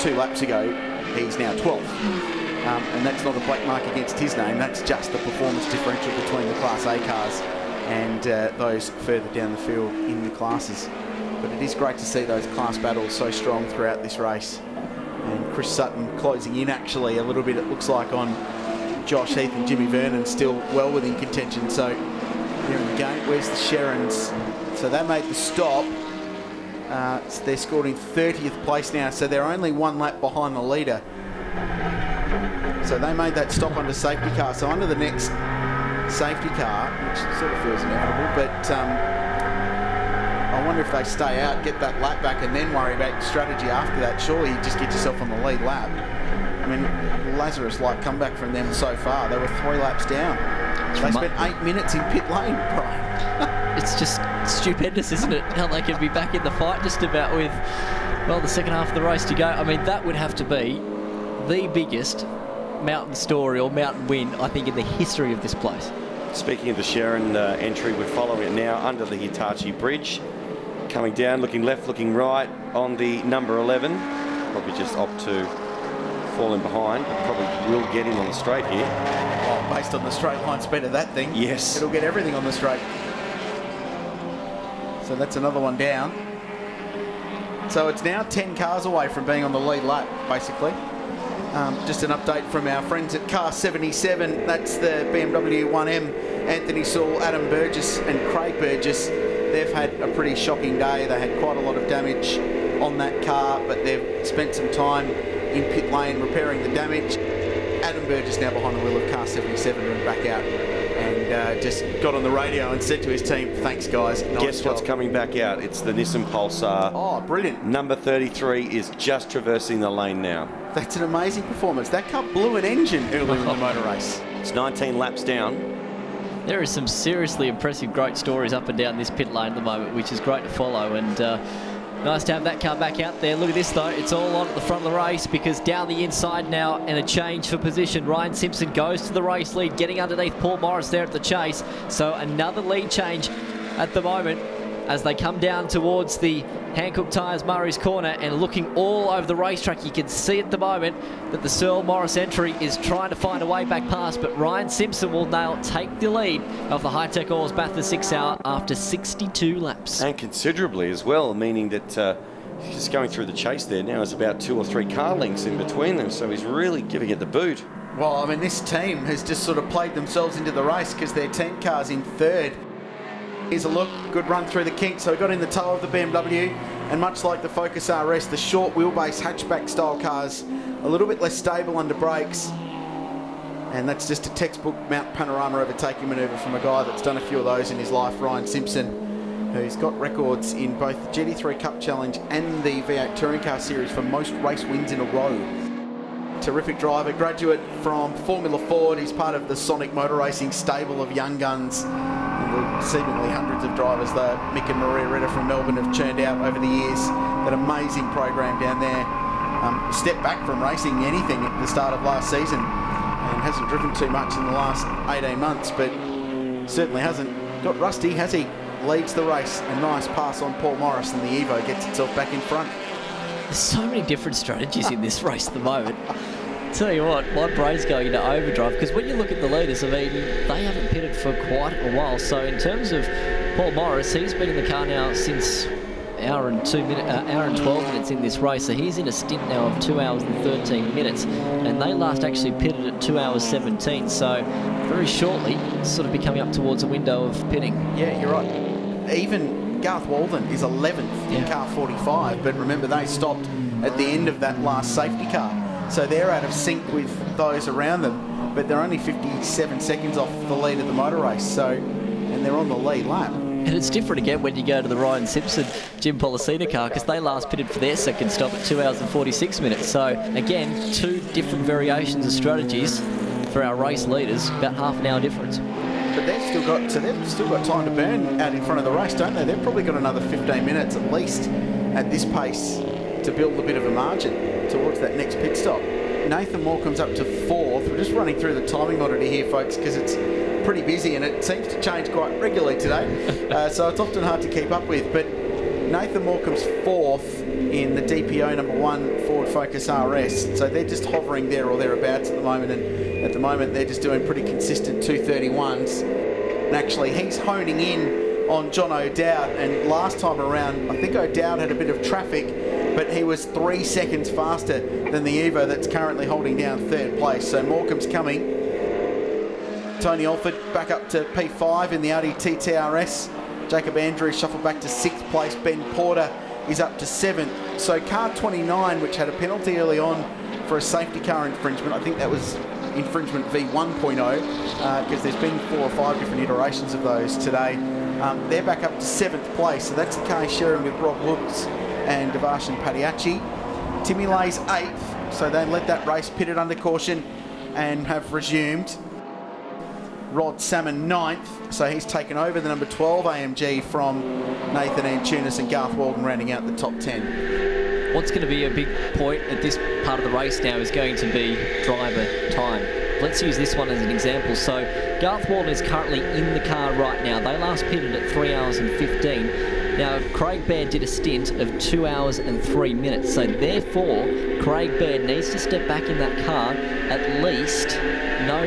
two laps ago. He's now 12th. Um, and that's not a black mark against his name. That's just the performance differential between the Class A cars and uh, those further down the field in the classes. But it is great to see those class battles so strong throughout this race. And Chris Sutton closing in actually a little bit, it looks like, on Josh Heath and Jimmy Vernon still well within contention. So here in the game, where's the Sherrins? So they made the stop. Uh, so they're scored in 30th place now, so they're only one lap behind the leader. So they made that stop under safety car. So under the next safety car, which sort of feels inevitable, but um, I wonder if they stay out, get that lap back, and then worry about strategy after that. Surely you just get yourself on the lead lap. I mean, Lazarus like comeback from them so far. They were three laps down. They spent eight minutes in pit lane, Brian. it's just stupendous, isn't it? How they can be back in the fight just about with, well, the second half of the race to go. I mean, that would have to be the biggest mountain story or mountain win, I think, in the history of this place. Speaking of the Sherrin uh, entry, we're following it now under the Hitachi Bridge. Coming down, looking left, looking right on the number 11. Probably just opt to fall in behind, but probably will get him on the straight here. Well, based on the straight line speed of that thing, yes, it'll get everything on the straight. So that's another one down. So it's now 10 cars away from being on the lead lap, basically. Um, just an update from our friends at Car 77. That's the BMW 1M. Anthony Saul, Adam Burgess and Craig Burgess. They've had a pretty shocking day. They had quite a lot of damage on that car, but they've spent some time in pit lane repairing the damage. Adam Burgess now behind the wheel of car 77 and back out and uh, just got on the radio and said to his team, thanks guys. Nice Guess job. what's coming back out? It's the Nissan Pulsar. Oh, brilliant. Number 33 is just traversing the lane now. That's an amazing performance. That car blew an engine early in the motor race. It's 19 laps down. There are some seriously impressive, great stories up and down this pit lane at the moment, which is great to follow. And uh, Nice to have that car back out there. Look at this though, it's all on at the front of the race because down the inside now and a change for position. Ryan Simpson goes to the race lead, getting underneath Paul Morris there at the chase. So another lead change at the moment as they come down towards the Hankook Tyres Murray's corner and looking all over the racetrack. You can see at the moment that the Searle Morris entry is trying to find a way back past, but Ryan Simpson will now take the lead of the Hi-Tec Oils Bathurst 6 Hour after 62 laps. And considerably as well, meaning that uh, he's going through the chase there now. There's about two or three car lengths in between them, so he's really giving it the boot. Well, I mean, this team has just sort of played themselves into the race because their 10 cars in third Here's a look, good run through the kink. So we got in the toe of the BMW, and much like the Focus RS, the short wheelbase hatchback style cars, a little bit less stable under brakes. And that's just a textbook Mount Panorama overtaking manoeuvre from a guy that's done a few of those in his life, Ryan Simpson, who's got records in both the GT3 Cup Challenge and the V8 Touring Car Series for most race wins in a row. Terrific driver, graduate from Formula Ford. He's part of the Sonic Motor Racing stable of young guns seemingly hundreds of drivers that Mick and Maria Ritter from Melbourne have churned out over the years. That amazing program down there. Um, step back from racing anything at the start of last season and hasn't driven too much in the last 18 months, but certainly hasn't got rusty, has he? Leads the race. A nice pass on Paul Morris, and the Evo gets itself back in front. There's so many different strategies in this race at the moment. Tell you what, my brain's going into overdrive because when you look at the leaders, I mean, they haven't pitted for quite a while. So in terms of Paul Morris, he's been in the car now since hour and two minute, uh, hour and 12 minutes in this race. So he's in a stint now of two hours and 13 minutes, and they last actually pitted at two hours 17. So very shortly, sort of be coming up towards a window of pitting. Yeah, you're right. Even Garth Walden is 11th in car 45, but remember they stopped at the end of that last safety car. So they're out of sync with those around them, but they're only 57 seconds off the lead of the motor race. So, and they're on the lead lap. And it's different again when you go to the Ryan Simpson Jim Pollicina car because they last pitted for their second stop at 2 hours and 46 minutes. So again, two different variations of strategies for our race leaders, about half an hour difference. But they've still got so they've still got time to burn out in front of the race, don't they? They've probably got another 15 minutes at least at this pace to build a bit of a margin towards that next pit stop. Nathan Moore comes up to fourth. We're just running through the timing monitor here, folks, because it's pretty busy and it seems to change quite regularly today. uh, so it's often hard to keep up with. But Nathan Moore comes fourth in the DPO number one Ford Focus RS. So they're just hovering there or thereabouts at the moment. And at the moment, they're just doing pretty consistent 231s. And actually, he's honing in on John O'Dowd. And last time around, I think O'Dowd had a bit of traffic, but he was three seconds faster than the Evo that's currently holding down third place. So Morcom's coming. Tony Alford back up to P5 in the Audi TTRS. Jacob Andrews shuffled back to sixth place. Ben Porter is up to seventh. So car 29, which had a penalty early on for a safety car infringement, I think that was infringement V1.0 because uh, there's been four or five different iterations of those today. Um, they're back up to seventh place. So that's the car sharing with Rob Woods and Devarshan Padiachi. Timmy Lay's eighth. So they let that race pitted under caution and have resumed. Rod Salmon ninth, so he's taken over the number 12 AMG from Nathan Antunes and Garth Walden rounding out the top 10. What's going to be a big point at this part of the race now is going to be driver time. Let's use this one as an example. So Garth Walden is currently in the car right now. They last pitted at 3 hours and 15. Now, Craig Baird did a stint of 2 hours and 3 minutes. So therefore, Craig Baird needs to step back in that car at least no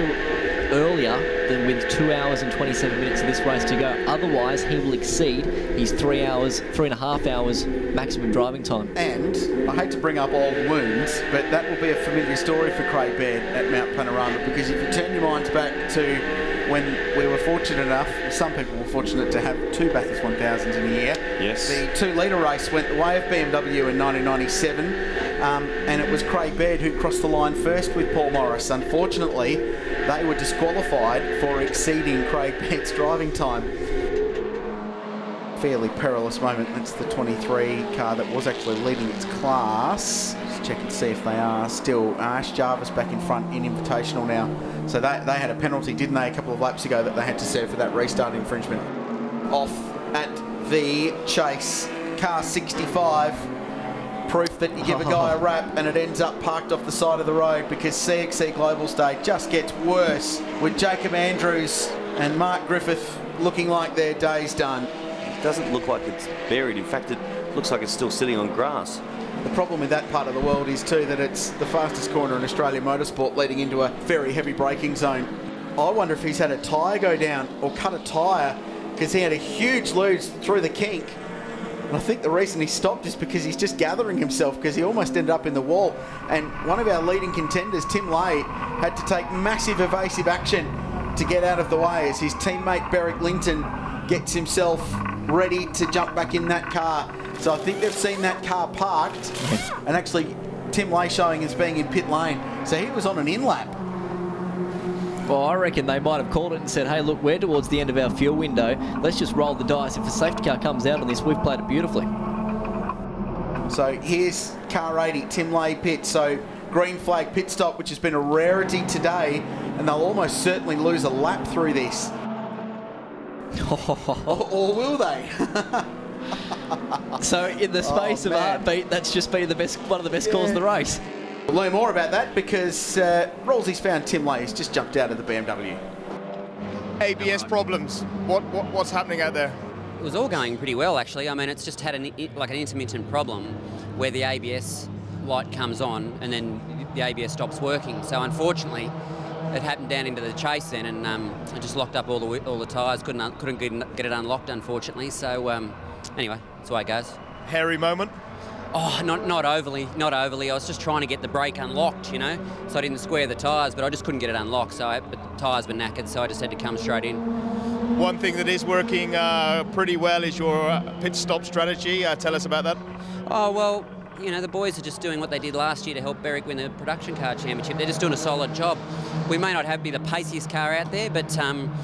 earlier than with two hours and 27 minutes of this race to go. Otherwise, he will exceed his three hours, three and a half hours maximum driving time. And I hate to bring up old wounds, but that will be a familiar story for Craig Baird at Mount Panorama because if you turn your minds back to when we were fortunate enough, some people were fortunate to have two Bathurst 1000s in a year. Yes. The two litre race went the way of BMW in 1997, um, and it was Craig Baird who crossed the line first with Paul Morris. Unfortunately, they were disqualified for exceeding Craig Baird's driving time. Fairly perilous moment. That's the 23 car that was actually leading its class. Let's check and see if they are still. Ash Jarvis back in front in Invitational now. So they, they had a penalty, didn't they, a couple of laps ago that they had to serve for that restart infringement. Off at the chase. Car 65 proof that you give a guy a rap and it ends up parked off the side of the road because CXC Global State just gets worse with Jacob Andrews and Mark Griffith looking like their day's done. Doesn't look like it's buried. In fact, it looks like it's still sitting on grass. The problem with that part of the world is too that it's the fastest corner in Australian motorsport leading into a very heavy braking zone. I wonder if he's had a tyre go down or cut a tyre because he had a huge lose through the kink and I think the reason he stopped is because he's just gathering himself because he almost ended up in the wall. And one of our leading contenders, Tim Lay, had to take massive evasive action to get out of the way as his teammate Beric Lynton gets himself ready to jump back in that car. So I think they've seen that car parked and actually Tim Lay showing as being in pit lane. So he was on an in lap. Well, I reckon they might have called it and said, hey, look, we're towards the end of our fuel window. Let's just roll the dice. If a safety car comes out on this, we've played it beautifully. So here's car 80, Tim Lay pit. So green flag pit stop, which has been a rarity today, and they'll almost certainly lose a lap through this. or, or will they? so in the space Oh, of a man. heartbeat, that's just been the best, one of the best calls of the race. We'll learn more about that because uh, Rollsy's found Tim Lay. He's just jumped out of the BMW. ABS problems. What, what what's happening out there? It was all going pretty well, actually. I mean, it's just had an like an intermittent problem where the ABS light comes on and then the ABS stops working. So unfortunately, it happened down into the chase then, and um, it just locked up all the all the tyres. Couldn't couldn't get, get it unlocked, unfortunately. So um, anyway, that's the way it goes. Hairy moment. Oh, not not overly, not overly. I was just trying to get the brake unlocked, you know, so I didn't square the tyres, but I just couldn't get it unlocked. So I, but the tyres were knackered, so I just had to come straight in. One thing that is working uh, pretty well is your uh, pit stop strategy. Uh, tell us about that. Oh, well, you know, the boys are just doing what they did last year to help Beric win the production car championship. They're just doing a solid job. We may not have be the paciest car out there, but um,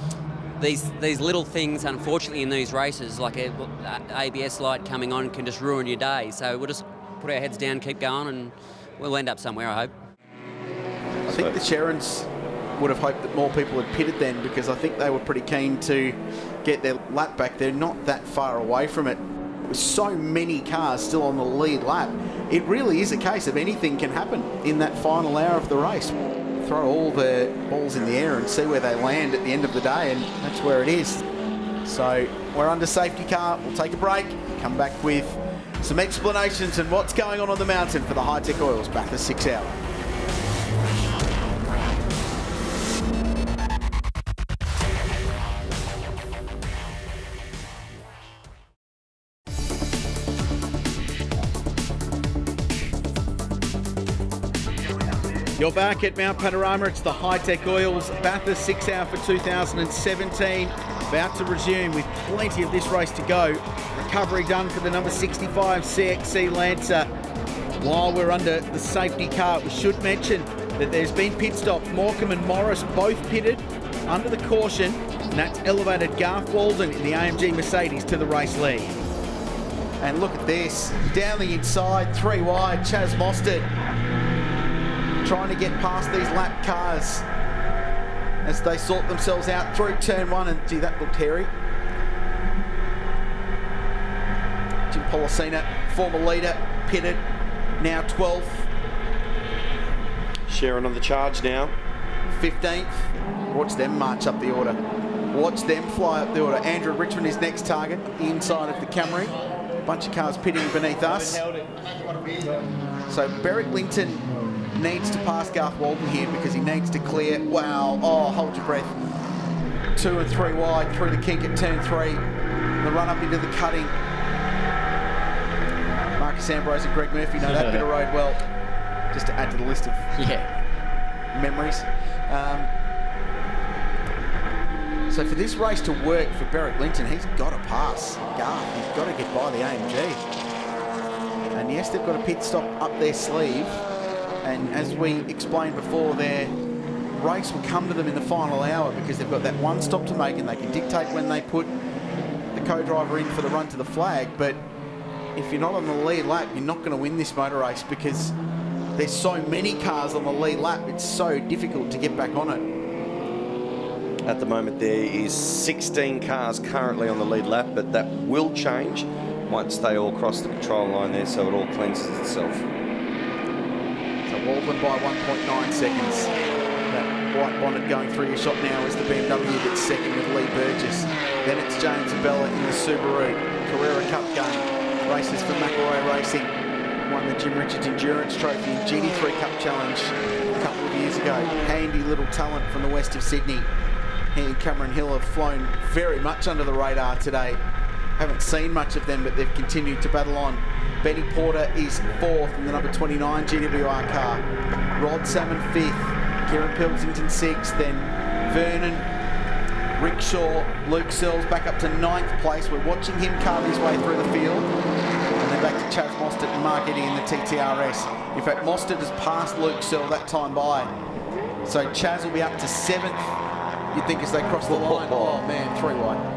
these these little things, unfortunately, in these races, like a, a ABS light coming on, can just ruin your day. So we'll just put our heads down, keep going, and we'll end up somewhere, I hope. I think the Sherrins would have hoped that more people had pitted then because I think they were pretty keen to get their lap back. They're not that far away from it. With so many cars still on the lead lap, it really is a case of anything can happen in that final hour of the race. Throw all the balls in the air and see where they land at the end of the day, and that's where it is. So we're under safety car. We'll take a break, come back with some explanations and what's going on on the mountain for the Hi-Tec Oils Bathurst six hour. You're back at Mount Panorama. It's the Hi-Tec Oils Bathurst six hour for 2017. About to resume with plenty of this race to go. Recovery done for the number 65 CXC Lancer. While we're under the safety car, we should mention that there's been pit stops. Morcom and Morris both pitted under the caution, and that's elevated Garth Walden in the AMG Mercedes to the race lead. And look at this, down the inside, three wide, Chaz Mostert trying to get past these lap cars as they sort themselves out through turn one. And gee, that looked hairy. Jim Pollicina, former leader, pitted, now 12th. Sherrin on the charge now. 15th. Watch them march up the order. Watch them fly up the order. Andrew Richmond is next target, inside of the Camry. A bunch of cars pitting beneath us. So Beric Lynton needs to pass Garth Walden here because he needs to clear. Wow. Oh, hold your breath. Two and three wide through the kink at turn three. The run up into the cutting. Marcus Ambrose and Greg Murphy know that bit of road well. Just to add to the list of memories. Um, so for this race to work for Beric Lynton, he's got to pass Garth. He's got to get by the AMG. And yes, they've got a pit stop up their sleeve. And as we explained before, their race will come to them in the final hour because they've got that one stop to make and they can dictate when they put the co-driver in for the run to the flag. But if you're not on the lead lap, you're not going to win this motor race because there's so many cars on the lead lap. It's so difficult to get back on it. At the moment, there is 16 cars currently on the lead lap, but that will change once they all cross the control line there, so it all cleanses itself. Walden by 1.9 seconds. That white bonnet going through your shot now is the BMW that's second with Lee Burgess. Then it's James Bella in the Subaru. Carrera Cup game. Races for McElroy Racing. Won the Jim Richards Endurance Trophy in GT3 Cup Challenge a couple of years ago. Handy little talent from the west of Sydney. He and Cameron Hill have flown very much under the radar today. Haven't seen much of them, but they've continued to battle on. Benny Porter is fourth in the number 29 GWR car. Rod Salmon fifth. Kieran Pilkington sixth. Then Vernon, Rick Shaw, Luke Searles back up to ninth place. We're watching him carve his way through the field. And then back to Chaz Mostert and Mark Eddy in the TTRS. In fact, Mostert has passed Luke Searle that time by. So Chaz will be up to seventh, you'd think, as they cross the line. Oh, man, three wide.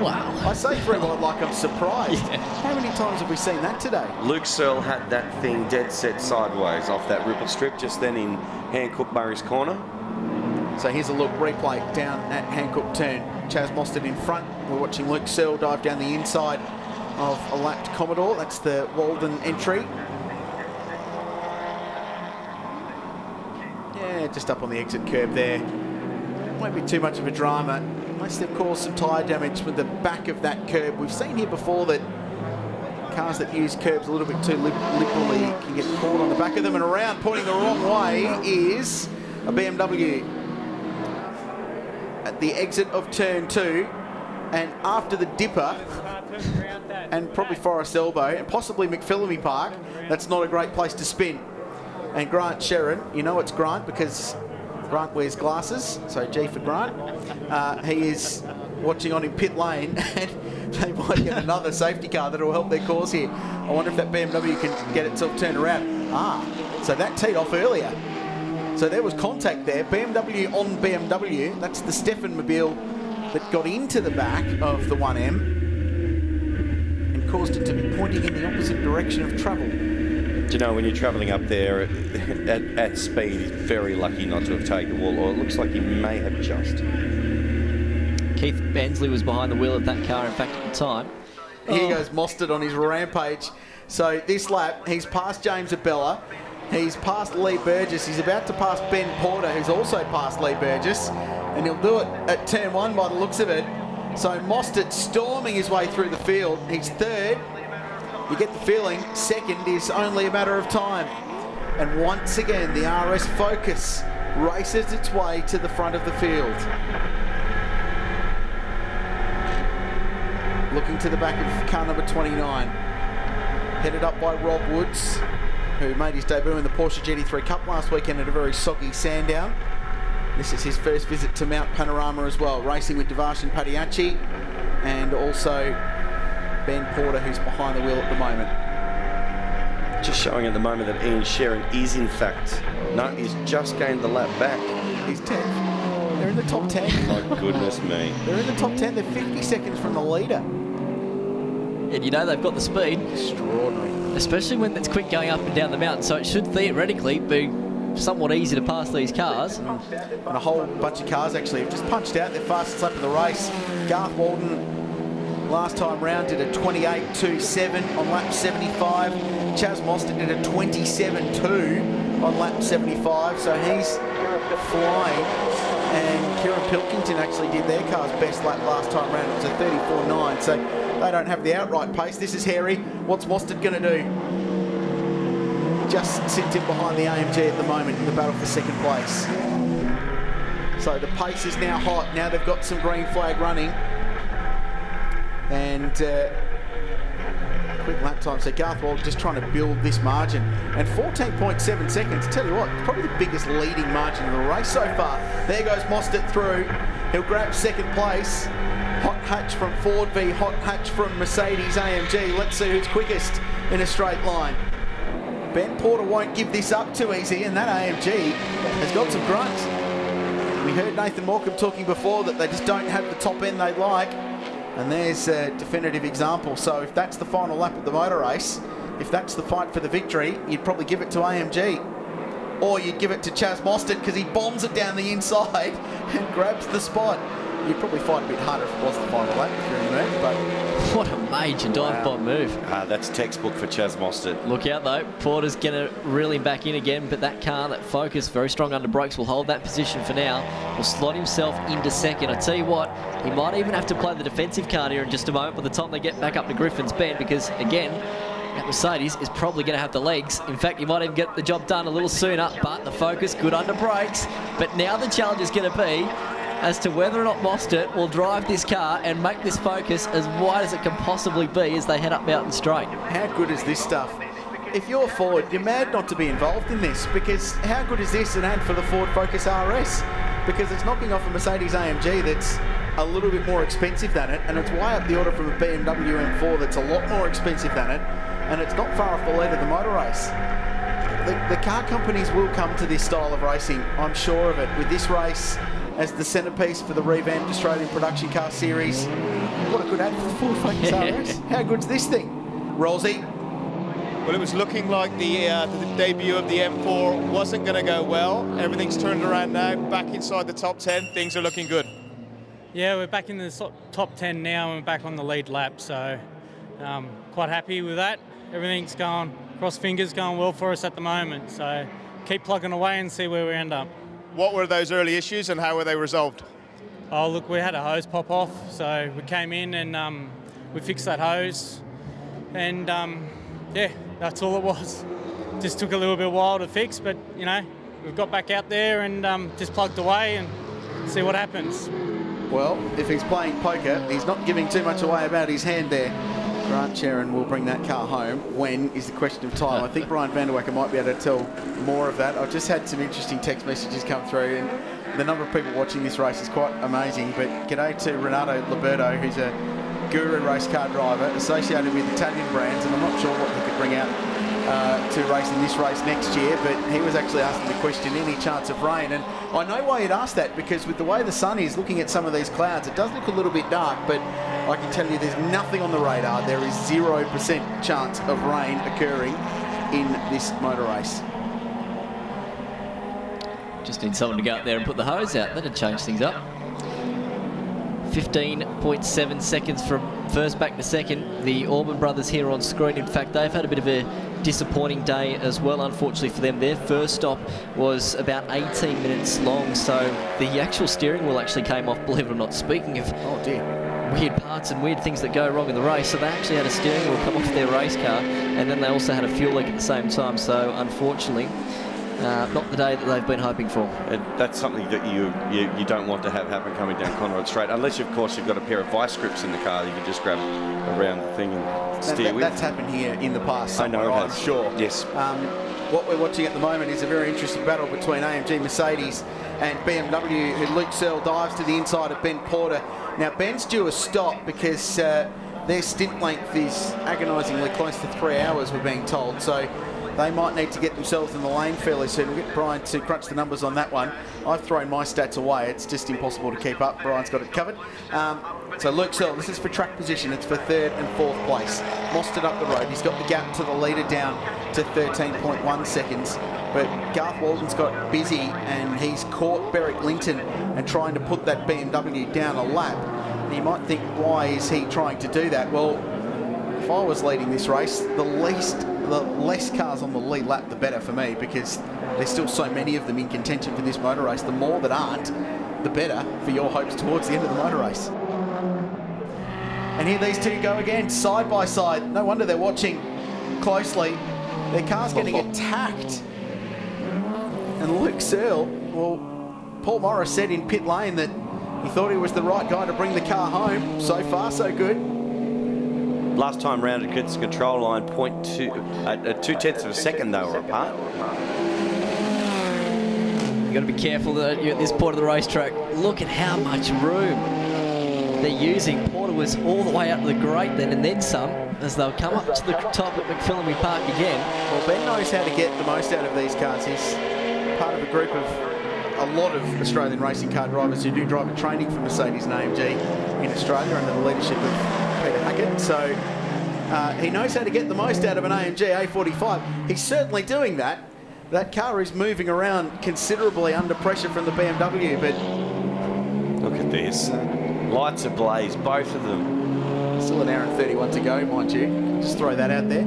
Wow. I say three wide like I'm surprised. How many times have we seen that today? Luke Searle had that thing dead set sideways off that ripple strip just then in Hankook Murray's corner. So here's a look, replay down at Hankook turn. Chaz Mostert in front. We're watching Luke Searle dive down the inside of a lapped Commodore. That's the Walden entry. Yeah, just up on the exit curb there. Won't be too much of a drama, unless they've caused some tyre damage with the back of that curb. We've seen here before that cars that use curbs a little bit too liberally can get caught on the back of them. And around pointing the wrong way is a BMW at the exit of turn two and after the dipper and probably Forest Elbow and possibly McPhillamy Park. That's not a great place to spin. And Grant Sherrin you know it's Grant because Grant wears glasses so G for Grant uh, he is watching on in pit lane and they might get another safety car that will help their cause here. I wonder if that BMW can get itself turned around. Ah, so that teed off earlier. So there was contact there. BMW on BMW. That's the Stefan Mobile that got into the back of the 1M and caused it to be pointing in the opposite direction of travel. Do you know, when you're travelling up there at, at, speed, he's very lucky not to have taken the wall, or it looks like he may have just. Keith Bensley was behind the wheel of that car, in fact, at the time. Here oh. goes Mostert on his rampage. So this lap, he's past James Abella. He's past Lee Burgess. He's about to pass Ben Porter, who's also past Lee Burgess. And he'll do it at turn one by the looks of it. So Mostert storming his way through the field. He's third. You get the feeling second is only a matter of time. And once again, the RS Focus races its way to the front of the field. looking to the back of car number 29. Headed up by Rob Woods, who made his debut in the Porsche GT3 Cup last weekend at a very soggy Sandown. This is his first visit to Mount Panorama as well, racing with Devarshan Padiachi and also Ben Porter, who's behind the wheel at the moment. Just showing at the moment that Ian Sherrin is in fact, no, he's just gained the lap back. He's 10. They're in the top 10. My goodness me. They're in the top 10. They're 50 seconds from the leader. And you know they've got the speed. Extraordinary. Especially when it's quick going up and down the mountain. So it should theoretically be somewhat easy to pass these cars. And a whole bunch of cars actually have just punched out their fastest lap of the race. Garth Walden last time round did a 28.27 on lap 75. Chaz Mostert did a 27.2 on lap 75. So he's flying. And Kieran Pilkington actually did their car's best lap last time round. It was a 34.9. So they don't have the outright pace. This is Harry. What's Mostert going to do? Just sits in behind the AMG at the moment in the battle for second place. So the pace is now hot. Now they've got some green flag running. And uh, quick lap time. So Garth Wall just trying to build this margin. And 14.7 seconds, tell you what, probably the biggest leading margin in the race so far. There goes Mostert through. He'll grab second place. Hot hatch from Ford v hot hatch from Mercedes AMG. Let's see who's quickest in a straight line. Ben Porter won't give this up too easy, and that AMG has got some grunts. We heard Nathan Morcom talking before that they just don't have the top end they like, and there's a definitive example. So if that's the final lap of the motor race, if that's the fight for the victory, you'd probably give it to AMG. Or you'd give it to Chaz Mostert because he bombs it down the inside and grabs the spot you'd probably fight a bit harder if it was the final lap if you're in the move, but... What a major dive wow. bomb move. Uh, that's textbook for Chaz Mostert. Look out though, Porter's going to reel him back in again, but that car, that Focus, very strong under brakes, will hold that position for now. Will slot himself into second. I tell you what, he might even have to play the defensive card here in just a moment by the time they get back up to Griffin's Bend, because again, that Mercedes is probably going to have the legs. In fact, he might even get the job done a little sooner, but the Focus good under brakes. But now the challenge is going to be as to whether or not Mostert will drive this car and make this focus as wide as it can possibly be as they head up Mountain Straight. How good is this stuff? If you're Ford, you're mad not to be involved in this because how good is this an ad for the Ford Focus RS? Because it's knocking off a Mercedes AMG that's a little bit more expensive than it and it's way up the order from a BMW M4 that's a lot more expensive than it and it's not far off the lead of the motor race. The, the car companies will come to this style of racing, I'm sure of it. With this race, as the centrepiece for the revamped Australian production car series. What a good ad for the Ford Focus RS. How good's this thing? Rollsy. Well, it was looking like the, uh, the debut of the M4 wasn't going to go well. Everything's turned around now. Back inside the top 10, things are looking good. Yeah, we're back in the top 10 now and we're back on the lead lap, so um, quite happy with that. Everything's going, cross fingers, going well for us at the moment, so keep plugging away and see where we end up. What were those early issues and how were they resolved? Oh, look, we had a hose pop off, so we came in and um, we fixed that hose, and um, yeah, that's all it was. Just took a little bit while to fix, but you know, we've got back out there and um, just plugged away and see what happens. Well, if he's playing poker, he's not giving too much away about his hand there. Grant Sherrin will bring that car home. When is the question of time? I think Brian Vanderwacker might be able to tell more of that. I've just had some interesting text messages come through, and the number of people watching this race is quite amazing. But g'day to Renato Liberto, who's a guru race car driver associated with Italian brands, and I'm not sure what he could bring out uh, to race in this race next year, but he was actually asking the question, any chance of rain? And I know why he'd asked that, because with the way the sun is, looking at some of these clouds, it does look a little bit dark, but I can tell you there's nothing on the radar. There is 0% chance of rain occurring in this motor race. Just need someone to go out there and put the hose out. That'd change things up. 15.7 seconds from first back to second. The Auburn brothers here on screen. In fact, they've had a bit of a disappointing day as well, unfortunately for them. Their first stop was about 18 minutes long, so the actual steering wheel actually came off, believe it or not. Speaking of oh dear. weird parts and weird things that go wrong in the race, so they actually had a steering wheel come off their race car, and then they also had a fuel leak at the same time, so unfortunately, uh, not the day that they've been hoping for. And that's something that you, you you don't want to have happen coming down Conrod Straight, unless, of course, you've got a pair of vice grips in the car. You can just grab around the thing and steer that- with. that's happened here in the past I know somewhere, it I'm has. sure. Yes. Um, what we're watching at the moment is a very interesting battle between AMG Mercedes and BMW, who Luke Searle dives to the inside of Ben Porter. Now, Ben's due a stop because uh, their stint length is agonisingly close to three hours, we're being told. So they might need to get themselves in the lane fairly soon. We'll get Brian to crunch the numbers on that one. I've thrown my stats away. It's just impossible to keep up. Brian's got it covered. Um, so Luke Searle, this is for track position. It's for third and fourth place. Mostert up the road. He's got the gap to the leader down to 13.1 seconds. But Garth Walden's got busy and he's caught Beric Lynton and trying to put that BMW down a lap. And you might think, why is he trying to do that? Well, if I was leading this race, the least, the less cars on the lead lap, the better for me because there's still so many of them in contention for this motor race. The more that aren't, the better for your hopes towards the end of the motor race. And here these two go again, side by side. No wonder they're watching closely. Their car's getting attacked. And Luke Searle, well, Paul Morris said in pit lane that he thought he was the right guy to bring the car home. So far, so good. Last time round at Kitts control line, point two, uh, uh, two tenths of a second they were apart. You've got to be careful that you're at this point of the racetrack. Look at how much room they're using. Porter was all the way up to the grate then and then some as they'll come up to the top at McPhillamy Park again. Well, Ben knows how to get the most out of these cars. He's part of a group of a lot of Australian racing car drivers who do driver training for Mercedes and AMG in Australia under the leadership of Peter Hackett. So uh, he knows how to get the most out of an AMG A45. He's certainly doing that. That car is moving around considerably under pressure from the BMW, but Look at this. Lights ablaze, both of them. still an hour and 31 to go, mind you. Just throw that out there.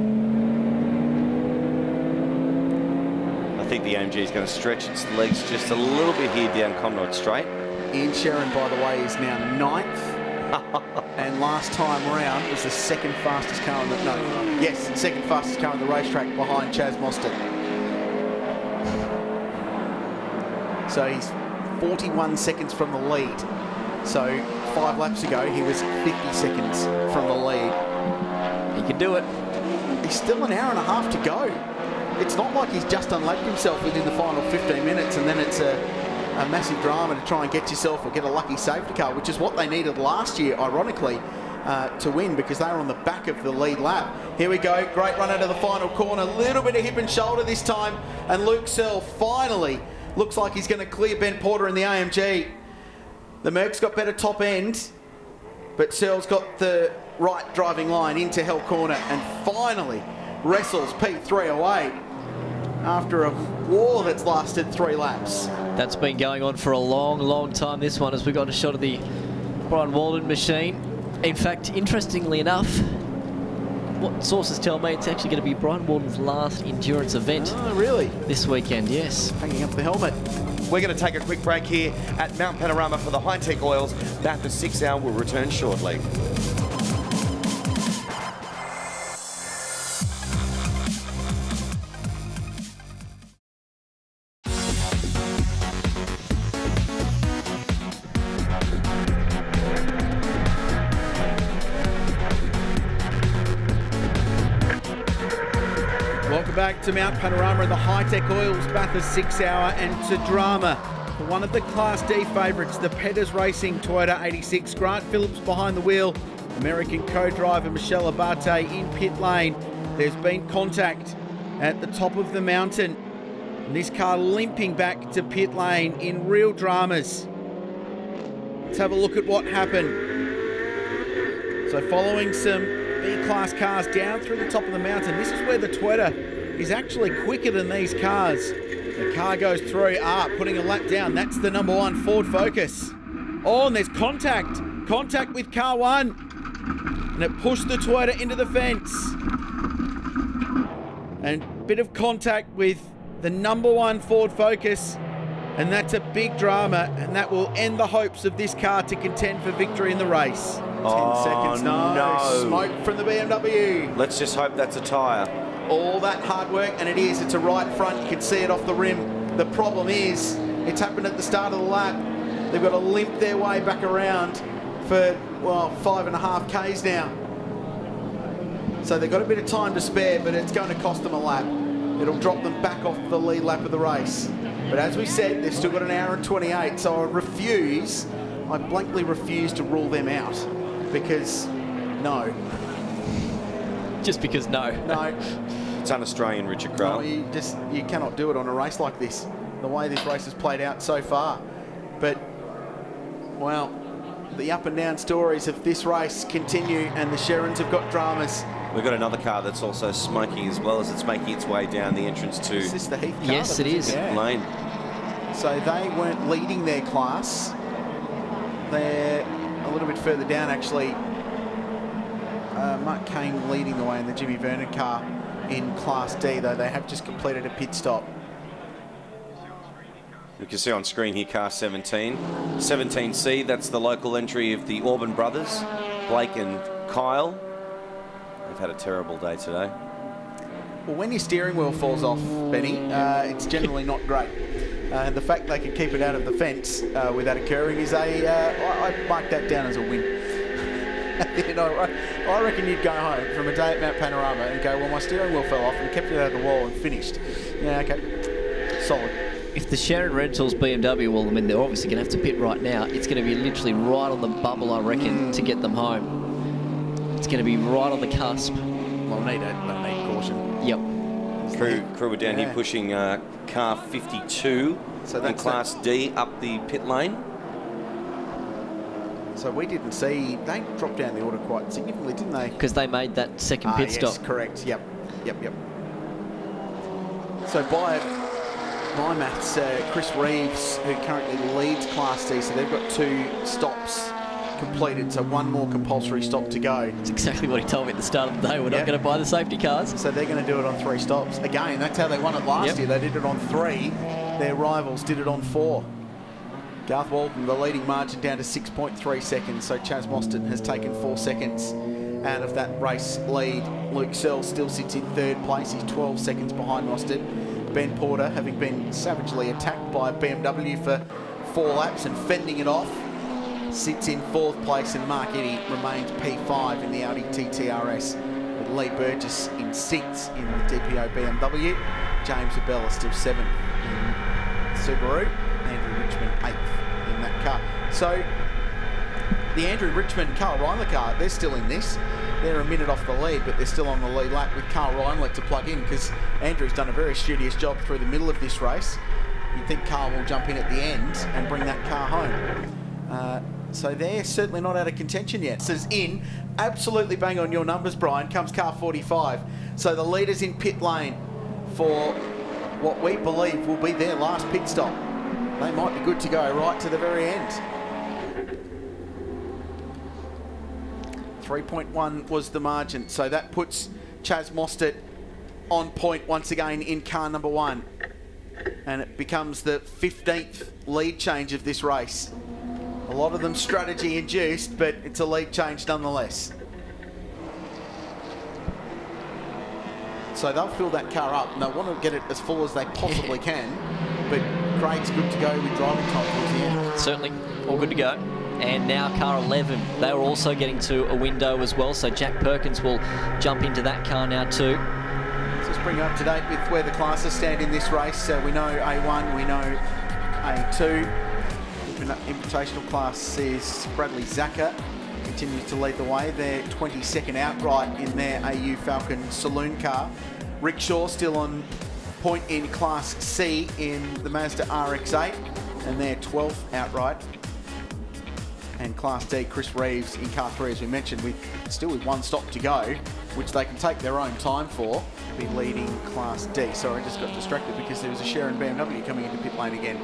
I think the AMG is going to stretch its legs just a little bit here down Conrod Straight. Ian Sherrin, by the way, is now ninth. and last time round was the second fastest car on the no, yes, second fastest car on the racetrack behind Chaz Mostert. So he's 41 seconds from the lead. So five laps ago, he was 50 seconds from the lead. He can do it. He's still an hour and a half to go. It's not like he's just unlapped himself within the final 15 minutes and then it's a, a massive drama to try and get yourself or get a lucky safety car, which is what they needed last year, ironically, uh, to win because they were on the back of the lead lap. Here we go, great run out of the final corner, a little bit of hip and shoulder this time, and Luke Searle finally looks like he's going to clear Ben Porter in the AMG. The Merc's got better top end, but Searle's got the right driving line into Hell Corner, and finally wrestles P308 after a war that's lasted three laps. That's been going on for a long, long time, this one, as we got a shot of the Brian Walden machine. In fact, interestingly enough, what sources tell me it's actually going to be Brian Walden's last endurance event. Oh, really? This weekend, yes. Hanging up the helmet. We're going to take a quick break here at Mount Panorama for the Hi-Tec Oils. Bathurst 6 Hour will return shortly. To Mount Panorama the Hi-Tec Oils Bathurst 6 Hour and to drama. One of the Class D favourites, the Petters Racing Toyota 86. Grant Phillips behind the wheel. American co-driver Michelle Abate in pit lane. There's been contact at the top of the mountain. And this car limping back to pit lane in real dramas. Let's have a look at what happened. So following some B-class cars down through the top of the mountain, this is where the Toyota is actually quicker than these cars. The car goes through, ah, putting a lap down. That's the number one Ford Focus. Oh, and there's contact. Contact with car one. And it pushed the Toyota into the fence. And bit of contact with the number one Ford Focus. And that's a big drama, and that will end the hopes of this car to contend for victory in the race. 10 Oh, seconds, no. no. Smoke from the BMW. Let's just hope that's a tyre. All that hard work, and it is. It's a right front. You can see it off the rim. The problem is, it's happened at the start of the lap. They've got to limp their way back around for, well, five and a half Ks now. So they've got a bit of time to spare, but it's going to cost them a lap. It'll drop them back off the lead lap of the race. But as we said, they've still got an hour and 28, so I refuse, I blankly refuse to rule them out because no. Just because no. No. It's un-Australian, Richard Crowe. No, you just you cannot do it on a race like this. The way this race has played out so far, but well, the up and down stories of this race continue, and the Sherrins have got dramas. We've got another car that's also smoking as well as it's making its way down the entrance to Is this the Heath car? Yes, it is. it was is. in there? lane. So they weren't leading their class. They're a little bit further down, actually. Uh, Mark Kane leading the way in the Jimmy Vernon car in Class D, though they have just completed a pit stop. You can see on screen here car 17. 17C, that's the local entry of the Auburn brothers, Blake and Kyle. They've had a terrible day today. Well, when your steering wheel falls off, Benny, uh, it's generally not great. Uh, and the fact they could keep it out of the fence uh, with that occurring is a. Uh, I, I mark that down as a win. you know, I, I reckon you'd go home from a day at Mount Panorama and go, well, my steering wheel fell off and kept it out of the wall and finished. Yeah, okay. Solid. If the Sherrin Rentals BMW, well, I mean, they're obviously going to have to pit right now. It's going to be literally right on the bubble, I reckon, to get them home. It's going to be right on the cusp. Well, they need, a, they need caution. Yep. Crew, crew were down Yeah. here pushing uh, car 52 So in that's Class D up the pit lane. So we didn't see, they dropped down the order quite significantly, didn't they? Because they made that second Ah, pit yes, stop. correct. Yep, yep, yep. So by my maths, uh, Chris Reeves, who currently leads Class D, so they've got two stops completed, so one more compulsory stop to go. That's exactly what he told me at the start of the day. We're Yeah. not going to buy the safety cars. So they're going to do it on three stops. Again, that's how they won it last Yep. year. They did it on three. Their rivals did it on four. Garth Walden, the leading margin down to 6.3 seconds. So Chaz Mostert has taken four seconds out of that race lead. Luke Searle still sits in third place. He's 12 seconds behind Mostert. Ben Porter, having been savagely attacked by BMW for four laps and fending it off, sits in fourth place. And Mark Eddy remains P5 in the Audi TTRS with Lee Burgess in sixth in the DPO BMW. James Abella still seventh in Subaru. Eighth in that car. So the Andrew Richmond Karl Reindler car, they're still in this. They're a minute off the lead, but they're still on the lead lap with Karl Reindler to plug in because Andrew's done a very studious job through the middle of this race. You'd think Karl will jump in at the end and bring that car home. Uh, So they're certainly not out of contention yet. Is in, absolutely bang on your numbers, Brian, comes car 45. So the leader's in pit lane for what we believe will be their last pit stop. They might be good to go right to the very end. 3.1 was the margin, so that puts Chaz Mostert on point once again in car number one. And it becomes the 15th lead change of this race. A lot of them strategy induced, but it's a lead change nonetheless. So they'll fill that car up and they want to get it as full as they possibly can. But Craig's good to go with driving time towards the end. Certainly, all good to go. And now car 11, they were also getting to a window as well, so Jack Perkins will jump into that car now too. Just bring you up to date with where the classes stand in this race. So we know A1, we know A2. Invitational class is Bradley Zaka continues to lead the way. They're 22nd outright in their AU Falcon saloon car. Rick Shaw still on point in Class C in the Mazda RX-8 and they're 12th outright. And Class D, Chris Reeves in car three, as we mentioned, with still with one stop to go, which they can take their own time for, be leading Class D. Sorry, I just got distracted because there was a Sherrin BMW coming into pit lane again.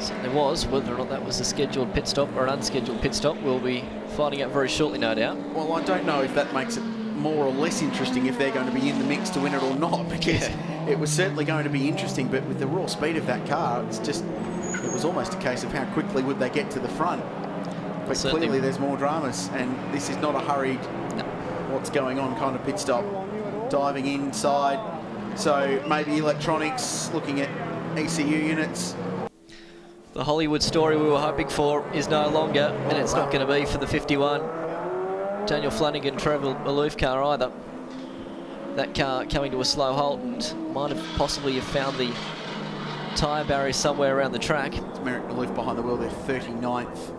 So there was, whether or not that was a scheduled pit stop or an unscheduled pit stop, we'll be finding out very shortly, no doubt. Well, I don't know if that makes it more or less interesting if they're going to be in the mix to win it or not, because yeah. it was certainly going to be interesting, but with the raw speed of that car, it's just, it was almost a case of how quickly would they get to the front. But certainly. clearly there's more dramas, and this is not a hurried, no. what's going on kind of pit stop. Diving inside, so maybe electronics, looking at ECU units, the Hollywood story we were hoping for is no longer, and it's not going to be for the 51 Daniel Flanagan Trevor Maloof car either. That car coming to a slow halt and might have possibly have found the tyre barrier somewhere around the track. It's Merrick Maloof behind the wheel there, 39th.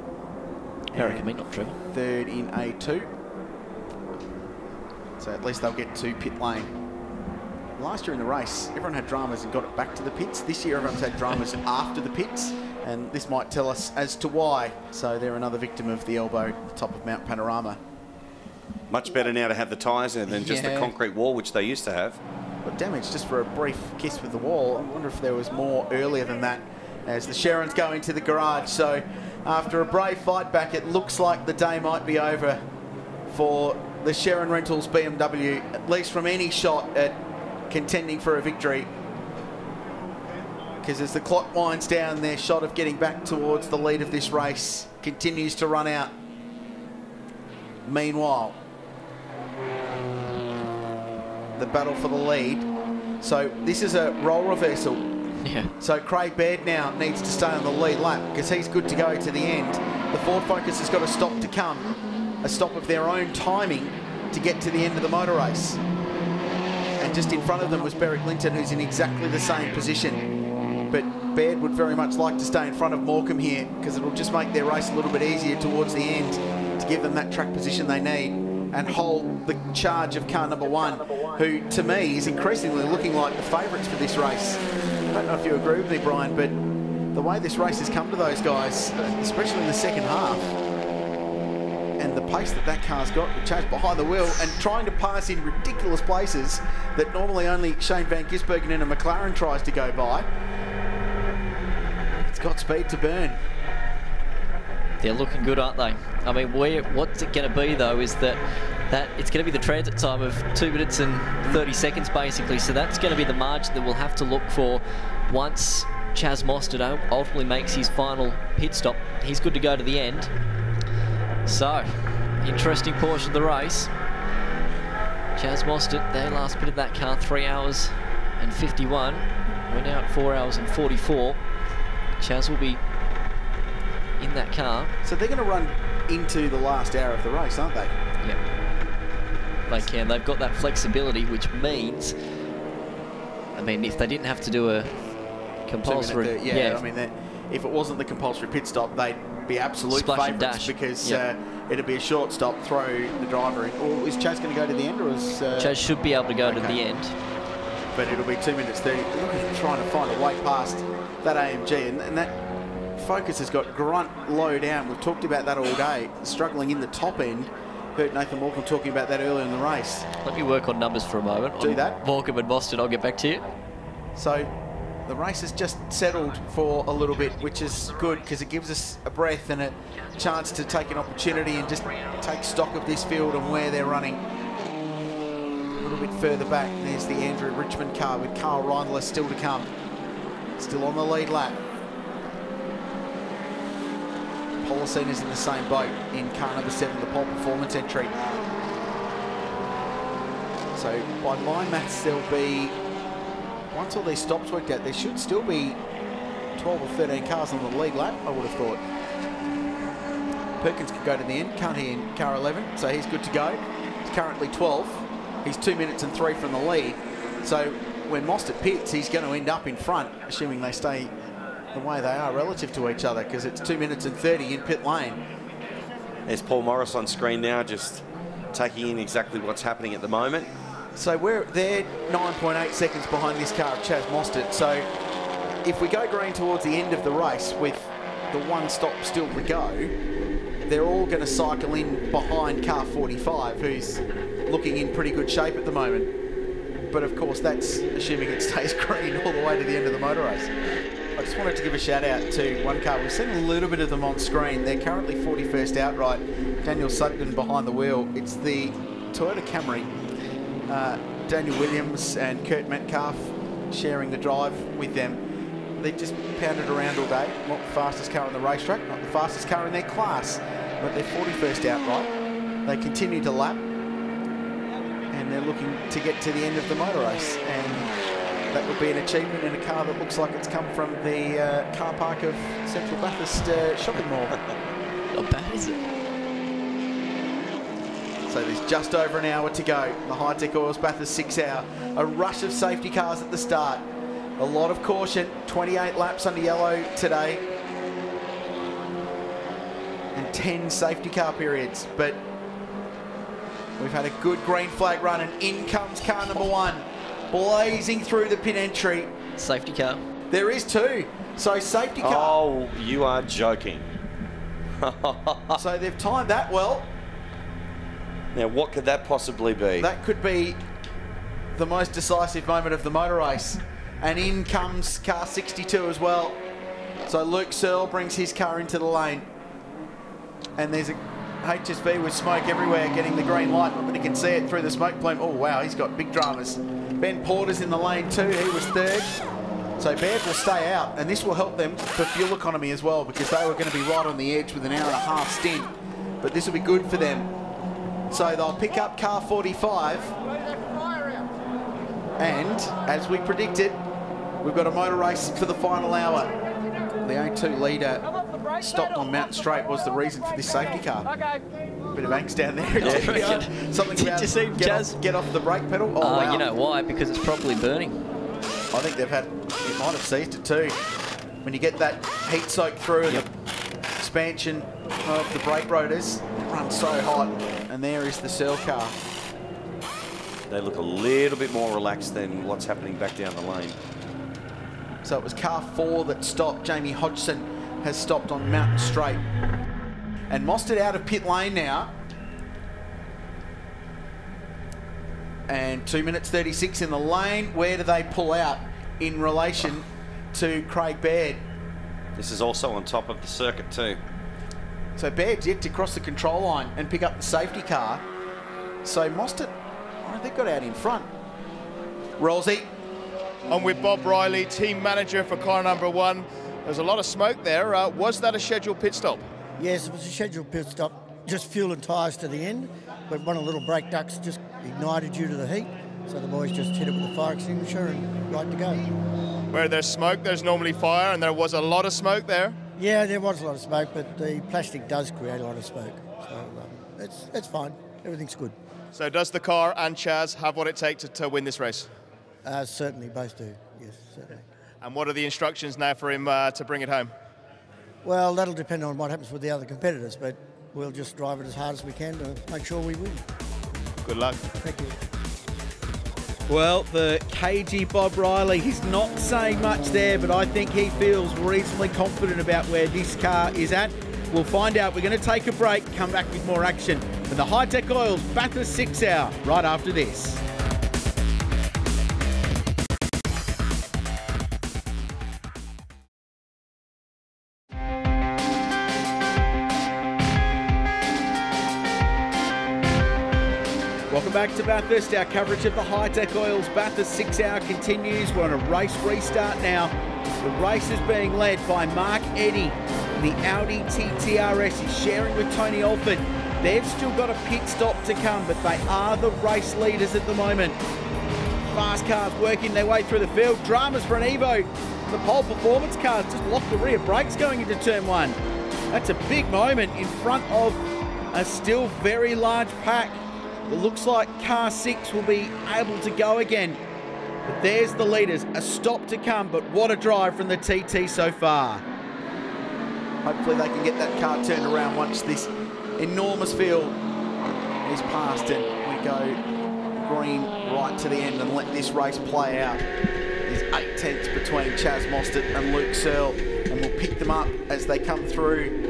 Merrick, I mean, not Trevor. Third in A2. So at least they'll get to pit lane. Last year in the race, everyone had dramas and got it back to the pits. This year, everyone's had dramas after the pits and this might tell us as to why. So they're another victim of the elbow at the top of Mount Panorama. Much better now to have the tyres than just yeah. the concrete wall, which they used to have. But damage just for a brief kiss with the wall. I wonder if there was more earlier than that as the Sherrins go into the garage. So after a brave fight back, it looks like the day might be over for the Sherrin Rentals BMW, at least from any shot at contending for a victory because as the clock winds down, their shot of getting back towards the lead of this race continues to run out. Meanwhile, the battle for the lead. So this is a role reversal. Yeah. So Craig Baird now needs to stay on the lead lap because he's good to go to the end. The Ford Focus has got a stop to come, a stop of their own timing to get to the end of the motor race. And just in front of them was Beric Lynton, who's in exactly the same position but Baird would very much like to stay in front of Morcom here because it'll just make their race a little bit easier towards the end to give them that track position they need and hold the charge of car number one, who to me is increasingly looking like the favourites for this race. I don't know if you agree with me, Brian, but the way this race has come to those guys, especially in the second half, and the pace that that car's got, the Chaz behind the wheel and trying to pass in ridiculous places that normally only Shane Van Gisbergen in a McLaren tries to go by. It's got speed to burn. They're looking good, aren't they? I mean, where, what's it going to be, though, is that that it's going to be the transit time of 2 minutes and 30 seconds, basically. So that's going to be the margin that we'll have to look for once Chaz Mostert uh, ultimately makes his final pit stop. He's good to go to the end. So, interesting portion of the race. Chaz Mostert, they last bit of that car 3 hours and 51. We're now at 4 hours and 44. Chaz will be in that car. So they're going to run into the last hour of the race, aren't they? Yeah. They can. They've got that flexibility, which means, I mean, if they didn't have to do a compulsory... yeah, yeah, I mean, if it wasn't the compulsory pit stop, they'd be absolute favourites because yep. uh, it'd be a short stop, throw the driver in. Or is Chaz going to go to the end, or is... Uh... Chaz should be able to go okay. to the end. But it'll be 2 minutes 30. Look at trying to find a way past that AMG, and, and that Focus has got grunt low down. We've talked about that all day. Struggling in the top end. Heard Nathan Morcom talking about that earlier in the race. Let me work on numbers for a moment. Do on that. Morcom and Boston, I'll get back to you. So the race has just settled for a little bit, which is good because it gives us a breath and a chance to take an opportunity and just take stock of this field and where they're running. A little bit further back, there's the Andrew Richmond car with Karl Reindler still to come. Still on the lead lap. Pollicina's in the same boat in car number seven, the pole performance entry. So by my maths, there'll be once all these stops worked out, there should still be 12 or 13 cars on the lead lap, I would have thought. Perkins can go to the end, can't he, in car 11, so he's good to go. He's currently 12. He's two minutes and three from the lead. So when Mostert pits, he's going to end up in front, assuming they stay the way they are relative to each other, because it's two minutes and 30 in pit lane. There's Paul Morris on screen now, just taking in exactly what's happening at the moment. So we're they're 9.8 seconds behind this car of Chaz Mostert. So if we go green towards the end of the race with the one stop still to go, they're all going to cycle in behind car 45, who's looking in pretty good shape at the moment. But of course, that's assuming it stays green all the way to the end of the motor race. I just wanted to give a shout out to one car. We've seen a little bit of them on screen. They're currently 41st outright. Daniel Sutton behind the wheel. It's the Toyota Camry uh, Daniel Williams and Kurt Metcalf sharing the drive with them. They just pounded around all day. Not the fastest car on the racetrack, not the fastest car in their class, but they're 41st outright. They continue to lap, and they're looking to get to the end of the motor race. And that would be an achievement in a car that looks like it's come from the uh, car park of Central Bathurst uh, shopping mall. Not bad, is it? So there's just over an hour to go. The Hi-Tec Oils Bathurst six hour. A rush of safety cars at the start. A lot of caution. 28 laps under yellow today. And 10 safety car periods. But we've had a good green flag run and in comes car number one. Blazing through the pit entry. Safety car. There is two. So safety car. Oh, you are joking. so they've timed that well. Now, what could that possibly be? That could be the most decisive moment of the motor race. And in comes car 62 as well. So Luke Searle brings his car into the lane. And there's a HSV with smoke everywhere getting the green light, but you can see it through the smoke plume. Oh, wow, he's got big dramas. Ben Porter's in the lane too. He was third. So Baird will stay out, and this will help them for fuel economy as well because they were going to be right on the edge with an hour and a half stint. But this will be good for them. So they'll pick up car 45. And as we predicted, we've got a motor race for the final hour. The A2 leader stopped on Mountain Straight was the reason for this safety car. Bit of angst down there. Yeah. Something Did about you see get, Jazz? off, get off the brake pedal. Oh, Uh, wow. You know why? Because it's probably burning. I think they've had, it might have seized it too. When you get that heat soak through and the expansion of the brake rotors, it runs so hot. And there is the Searle car. They look a little bit more relaxed than what's happening back down the lane. So it was car four that stopped. Jamie Hodgson has stopped on Mountain Straight. And Mostert out of pit lane now. And two minutes 36 in the lane. Where do they pull out in relation to Craig Baird? This is also on top of the circuit too. So Baird's yet to cross the control line and pick up the safety car. So Mostert, oh, they got out in front. Rosie. I'm with Bob Riley, team manager for car number one. There's a lot of smoke there. Uh, was that a scheduled pit stop? Yes, it was a scheduled pit stop, just fuel and tyres to the end, but one of the little brake ducts just ignited due to the heat, so the boys just hit it with a fire extinguisher and right to go. Where there's smoke, there's normally fire, and there was a lot of smoke there. Yeah, there was a lot of smoke, but the plastic does create a lot of smoke, so um, it's, it's fine. Everything's good. So does the car and Chaz have what it takes to, to win this race? Uh, certainly, both do, yes, certainly. And what are the instructions now for him uh, to bring it home? Well, that'll depend on what happens with the other competitors, but we'll just drive it as hard as we can to make sure we win. Good luck. Thank you. Well, the cagey Bob Riley, he's not saying much there, but I think he feels reasonably confident about where this car is at. We'll find out. We're going to take a break, come back with more action for the Hi-Tec Oils Bathurst 6 Hour right after this. Bathurst. Our coverage of the Hi-Tec Oils Bathurst 6 Hour continues. We're on a race restart now. The race is being led by Mark Eddy. The Audi TTRS is sharing with Tony Alford. They've still got a pit stop to come, but they are the race leaders at the moment. Fast cars working their way through the field. Dramas for an Evo. The pole performance cars just locked the rear brakes going into turn one. That's a big moment in front of a still very large pack. It looks like car six will be able to go again. But there's the leaders. A stop to come, but what a drive from the TT so far. Hopefully they can get that car turned around once this enormous field is past and we go green right to the end and let this race play out. There's eight tenths between Chaz Mostert and Luke Searle and we'll pick them up as they come through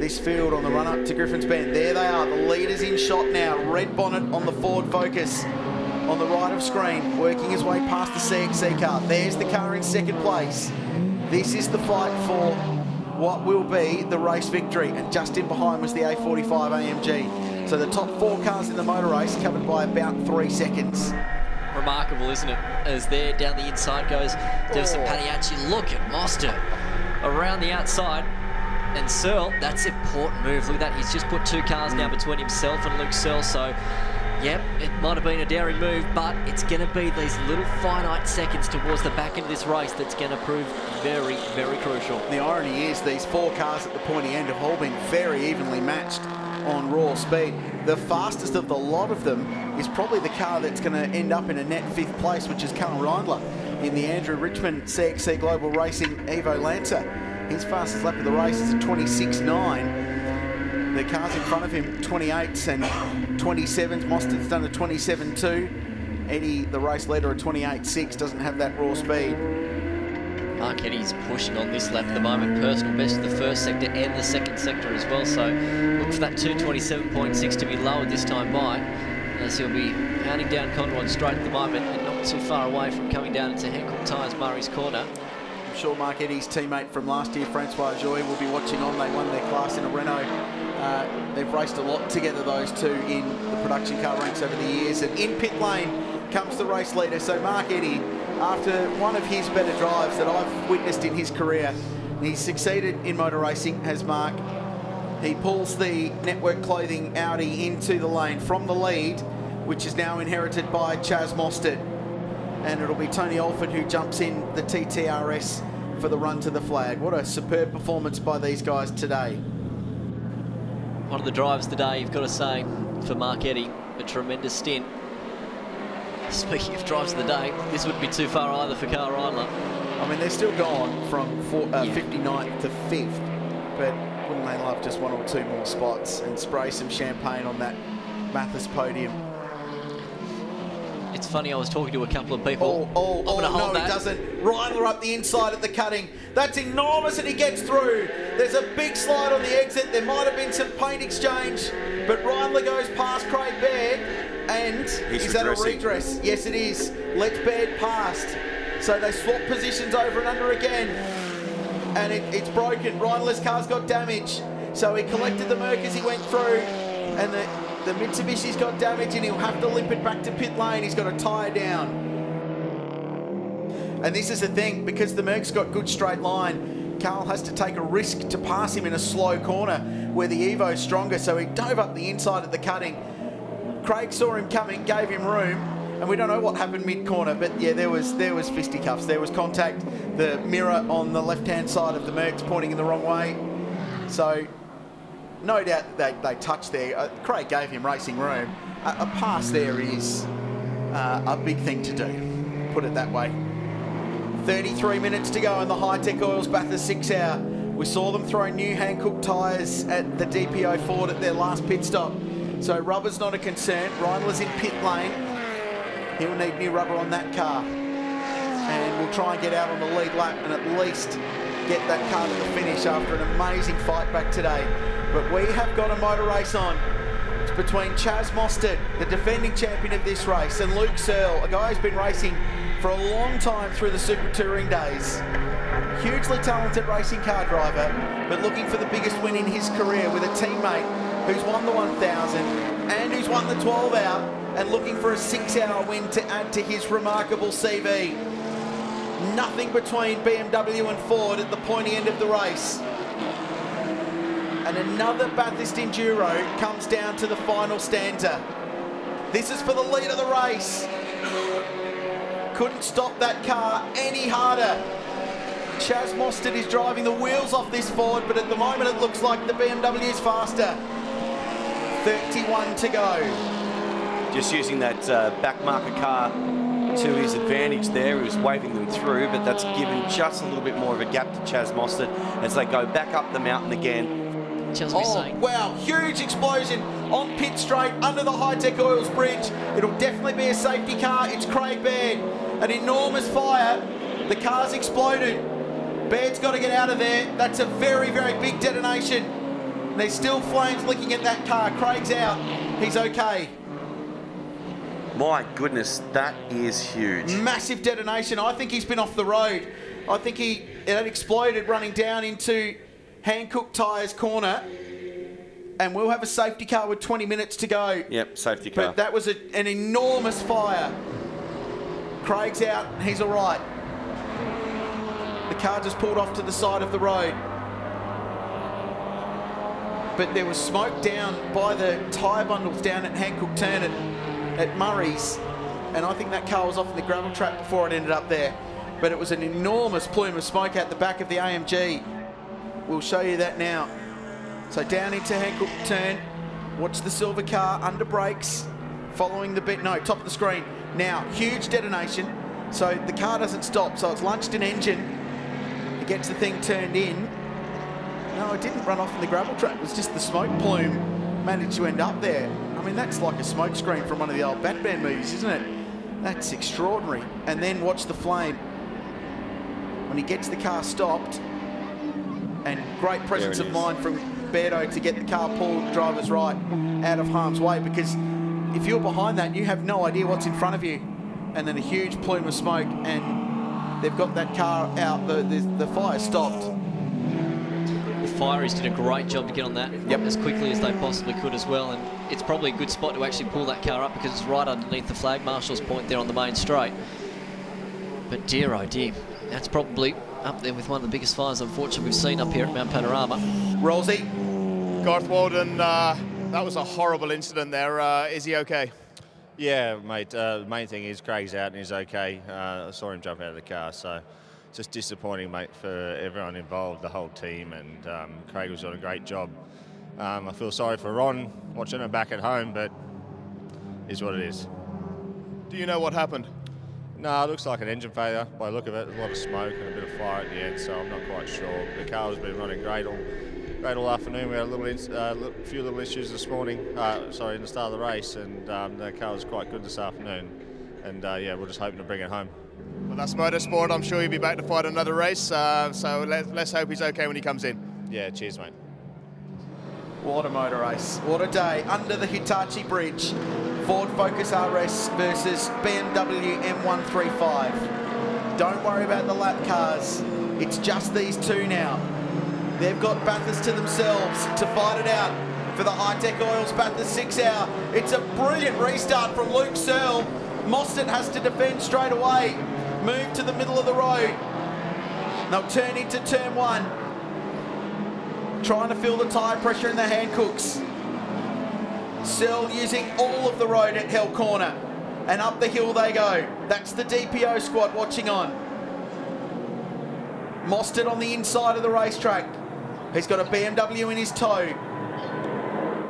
this field on the run up to Griffin's Bend. There they are, the leaders in shot now. Red bonnet on the Ford Focus on the right of screen, working his way past the CXC car. There's the car in second place. This is the fight for what will be the race victory. And just in behind was the A45 AMG. So the top four cars in the motor race covered by about three seconds. Remarkable, isn't it? As there down the inside goes Devson Oh. Padiachi. Look at Mostert around the outside. And Searle, that's an important move. Look at that. He's just put two cars now mm. between himself and Luke Searle. So, yep, it might have been a daring move, but it's going to be these little finite seconds towards the back end of this race that's going to prove very, very crucial. The irony is these four cars at the pointy end have all been very evenly matched on raw speed. The fastest of the lot of them is probably the car that's going to end up in a net fifth place, which is Karl Reindler in the Andrew Richmond CXC Global Racing Evo Lancer. His fastest lap of the race is a 26.9. The cars in front of him, 28s and 27s. Mostert's done a 27.2. Eddy, the race leader, a 28.6, doesn't have that raw speed. Mark Eddy's pushing on this lap at the moment. Personal best of the first sector and the second sector as well. So look for that 227.6 to be lowered this time by as he'll be pounding down Conrod straight at the moment and not too far away from coming down into Hancock Tyres Murray's corner. Sure Mark Eddy's teammate from last year, Francois Joy, will be watching on. They won their class in a Renault. Uh, they've raced a lot together, those two, in the production car ranks over the years. And in pit lane comes the race leader. So Mark Eddy, after one of his better drives that I've witnessed in his career, he's succeeded in motor racing, has Mark. He pulls the network clothing Audi into the lane from the lead, which is now inherited by Chaz Mostert and it'll be Tony Alford who jumps in the TTRS for the run to the flag. What a superb performance by these guys today. One of the drives today, you've got to say, for Mark Eddy, a tremendous stint. Speaking of drives of the day, this wouldn't be too far either for Karl Reindler. I mean, they're still gone from four, uh, 59th to 5th, but wouldn't they love just one or two more spots and spray some champagne on that Mathis podium? It's funny, I was talking to a couple of people. Oh, oh, oh, gonna no, hold he doesn't. Reindler up the inside at the cutting. That's enormous and he gets through. There's a big slide on the exit. There might have been some paint exchange, but Reindler goes past Craig Baird and He's is that a redress? Yes, it is. Let's Baird past. So they swap positions over and under again. And it, it's broken. Reindler's car's got damage. So he collected the Merc as he went through. And the, the Mitsubishi's got damage and he'll have to limp it back to pit lane. He's got a tyre down. And this is the thing, because the Merc's got good straight line, Karl has to take a risk to pass him in a slow corner where the Evo's stronger. So he dove up the inside of the cutting. Craig saw him coming, gave him room, and we don't know what happened mid-corner, but yeah, there was there was fisticuffs, there was contact. The mirror on the left-hand side of the Merc's pointing in the wrong way. So no doubt they, they touched there. Uh, Craig gave him racing room. A, pass there is uh, a big thing to do, put it that way. 33 minutes to go in the Hi-Tec Oils Bathurst 6 hour. We saw them throw new Hankook tyres at the DPO Ford at their last pit stop. So rubber's not a concern. Reindler's in pit lane. He'll need new rubber on that car. And we'll try and get out on the lead lap and at least get that car to the finish after an amazing fight back today. But we have got a motor race on. It's between Chaz Mostert, the defending champion of this race, and Luke Searle, a guy who's been racing for a long time through the Super Touring days. Hugely talented racing car driver, but looking for the biggest win in his career with a teammate who's won the 1000 and who's won the 12 hour and looking for a six hour win to add to his remarkable CV. Nothing between BMW and Ford at the pointy end of the race. And another Bathurst Enduro comes down to the final stanza. This is for the lead of the race. Couldn't stop that car any harder. Chaz Mostert is driving the wheels off this Ford, but at the moment it looks like the BMW is faster. 31 to go. Just using that uh, back marker car to his advantage there. He was waving them through, but that's given just a little bit more of a gap to Chaz Mostert as they go back up the mountain again. Just oh, wow, huge explosion on pit straight under the Hi-Tec Oils bridge. It'll definitely be a safety car. It's Craig Baird. An enormous fire. The car's exploded. Baird's got to get out of there. That's a very, very big detonation. There's still flames licking at that car. Craig's out. He's okay. My goodness, that is huge. Massive detonation. I think he's been off the road. I think he it had exploded running down into Hankook Tyres corner. And we'll have a safety car with 20 minutes to go. Yep, safety car. But that was a, an enormous fire. Craig's out, he's all right. The car just pulled off to the side of the road. But there was smoke down by the tyre bundles down at Hankook Turn at, at Murray's. And I think that car was off in the gravel trap before it ended up there. But it was an enormous plume of smoke out the back of the AMG. We'll show you that now. So down into Hankook Turn. Watch the silver car under brakes. Following the bit, no, top of the screen. Now, huge detonation. So the car doesn't stop, so it's launched an engine. It gets the thing turned in. No, it didn't run off in the gravel trap. It was just the smoke plume managed to end up there. I mean, that's like a smoke screen from one of the old Batman movies, isn't it? That's extraordinary. And then watch the flame. When he gets the car stopped, and great presence of mind from Beardo to get the car pulled driver's right out of harm's way because if you're behind that, you have no idea what's in front of you. And then a huge plume of smoke and they've got that car out, the, the, the fire stopped. The Fireys did a great job to get on that yep. as quickly as they possibly could as well. And it's probably a good spot to actually pull that car up because it's right underneath the flag marshal's point there on the main straight. But dear oh dear, that's probably up there with one of the biggest fires, unfortunately, we've seen up here at Mount Panorama. Rosie? Garth Walden, uh, that was a horrible incident there. Uh, is he okay? Yeah, mate. Uh, the main thing is Craig's out and he's okay. Uh, I saw him jump out of the car, so just disappointing, mate, for everyone involved, the whole team, and um, Craig was doing a great job. Um, I feel sorry for Ron watching him back at home, but is what it is. Do you know what happened? No, it looks like an engine failure by the look of it. There's a lot of smoke and a bit of fire at the end, so I'm not quite sure. The car has been running great all, great all afternoon. We had a little, uh, few little issues this morning, uh, sorry, in the start of the race, and um, the car was quite good this afternoon. And uh, yeah, we're just hoping to bring it home. Well, that's motorsport. I'm sure he'll be back to fight another race, uh, so let, let's hope he's okay when he comes in. Yeah, cheers, mate. What a motor race. What a day. Under the Hitachi Bridge. Ford Focus RS versus BMW M135. Don't worry about the lap cars. It's just these two now. They've got Bathurst to themselves to fight it out for the Hi-Tec Oils Bathurst 6 hour. It's a brilliant restart from Luke Searle. Mostert has to defend straight away. Move to the middle of the road. They'll turn into turn one trying to feel the tyre pressure in the Hankooks. Still using all of the road at Hell Corner. And up the hill they go. That's the DPO squad watching on. Mostert on the inside of the racetrack. He's got a BMW in his tow.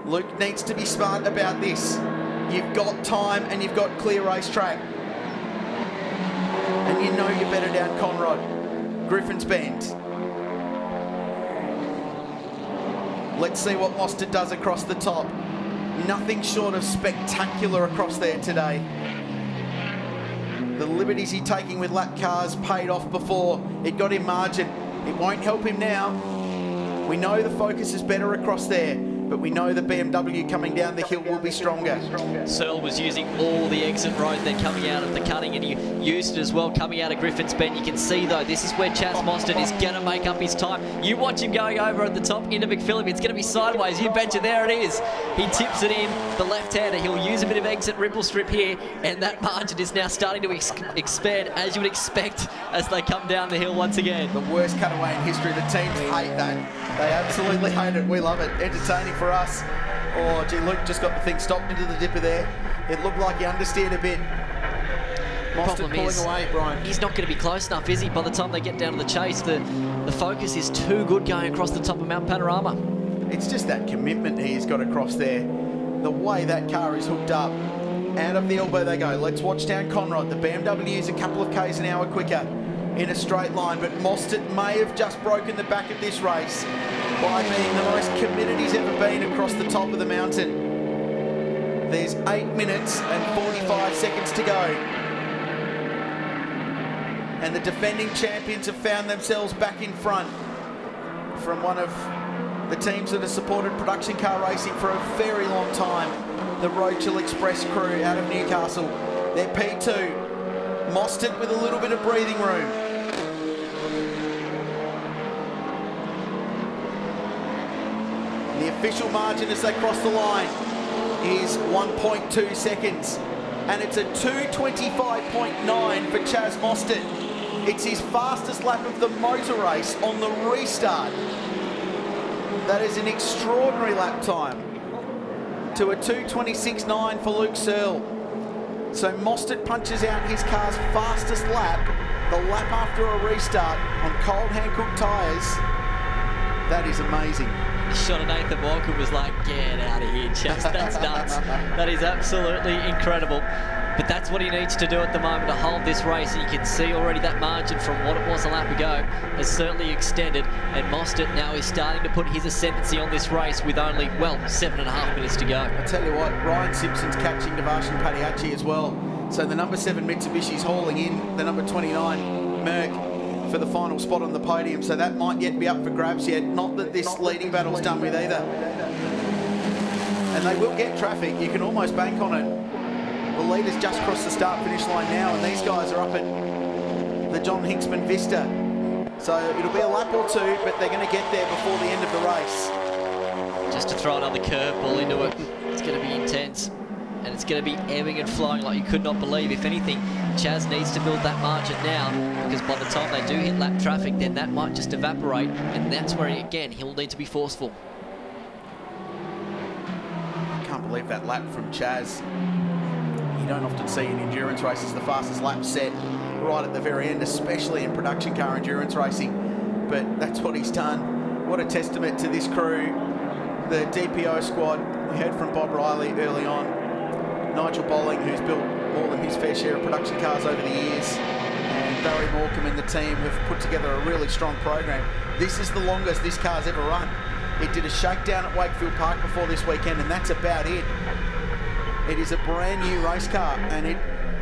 Luke needs to be smart about this. You've got time and you've got clear racetrack. And you know you're better down Conrod. Griffin's Bend. Let's see what Mostert does across the top. Nothing short of spectacular across there today. The liberties he's taking with lap cars paid off before. It got him margin. It won't help him now. We know the focus is better across there, but we know the BMW coming down the hill will be stronger. Searle was using all the exit road then coming out of the cutting and he used it as well coming out of Griffin's Bend. You can see though, this is where Chaz Mostert is going to make up his time. You watch him going over at the top into McPhillip. It's going to be sideways. You betcha there it is. He tips it in. The left-hander, he'll use a bit of exit ripple strip here and that margin is now starting to ex expand as you would expect as they come down the hill once again. The worst cutaway in history. The teams hate that. They absolutely hate it. We love it. Entertaining for us. Oh, gee, Luke just got the thing stopped into the dipper there. It looked like he understeered a bit. Mostert Problem pulling is, away, Brian. he's not going to be close enough, is he? By the time they get down to the chase, the, the focus is too good going across the top of Mount Panorama. It's just that commitment he's got across there. The way that car is hooked up. Out of the elbow they go. Let's watch down Conrod. The BMW is a couple of Ks an hour quicker in a straight line, but Mostert may have just broken the back of this race by being the most committed he's ever been across the top of the mountain. There's eight minutes and 45 seconds to go. And the defending champions have found themselves back in front from one of the teams that have supported production car racing for a very long time, the Rochelle Express crew out of Newcastle. They're P2. Mostert with a little bit of breathing room. The official margin as they cross the line is 1.2 seconds. And it's a 225.9 for Chaz Mostert. It's his fastest lap of the motor race on the restart. That is an extraordinary lap time to a 226.9 for Luke Searle. So Mostert punches out his car's fastest lap, the lap after a restart on cold Hankook tyres. That is amazing. Shot of Nathan Walker was like, get out of here, Chaz. That's nuts. that is absolutely incredible. But that's what he needs to do at the moment to hold this race. And you can see already that margin from what it was a lap ago has certainly extended. And Mostert now is starting to put his ascendancy on this race with only, well, seven and a half minutes to go. I tell you what, Ryan Simpson's catching Devashan Padiachi as well. So the number seven Mitsubishi's hauling in the number 29 Merc for the final spot on the podium. So that might yet be up for grabs yet. Not that this leading battle's done with either. And they will get traffic. You can almost bank on it. The leaders just crossed the start finish line now, and these guys are up at the John Hinksman Vista. So it'll be a lap or two, but they're going to get there before the end of the race. Just to throw another curveball into it, it's going to be intense. And it's going to be ebbing and flowing like you could not believe. If anything, Chaz needs to build that margin now because by the time they do hit lap traffic, then that might just evaporate. And that's where, again, he'll need to be forceful. I can't believe that lap from Chaz. You don't often see in endurance races the fastest lap set right at the very end, especially in production car endurance racing. But that's what he's done. What a testament to this crew. The DPO squad, we heard from Bob Riley early on. Nigel Bolling, who's built more than his fair share of production cars over the years. And Barry Morcom and the team have put together a really strong program. This is the longest this car's ever run. It did a shakedown at Wakefield Park before this weekend, and that's about it. It is a brand new race car, and it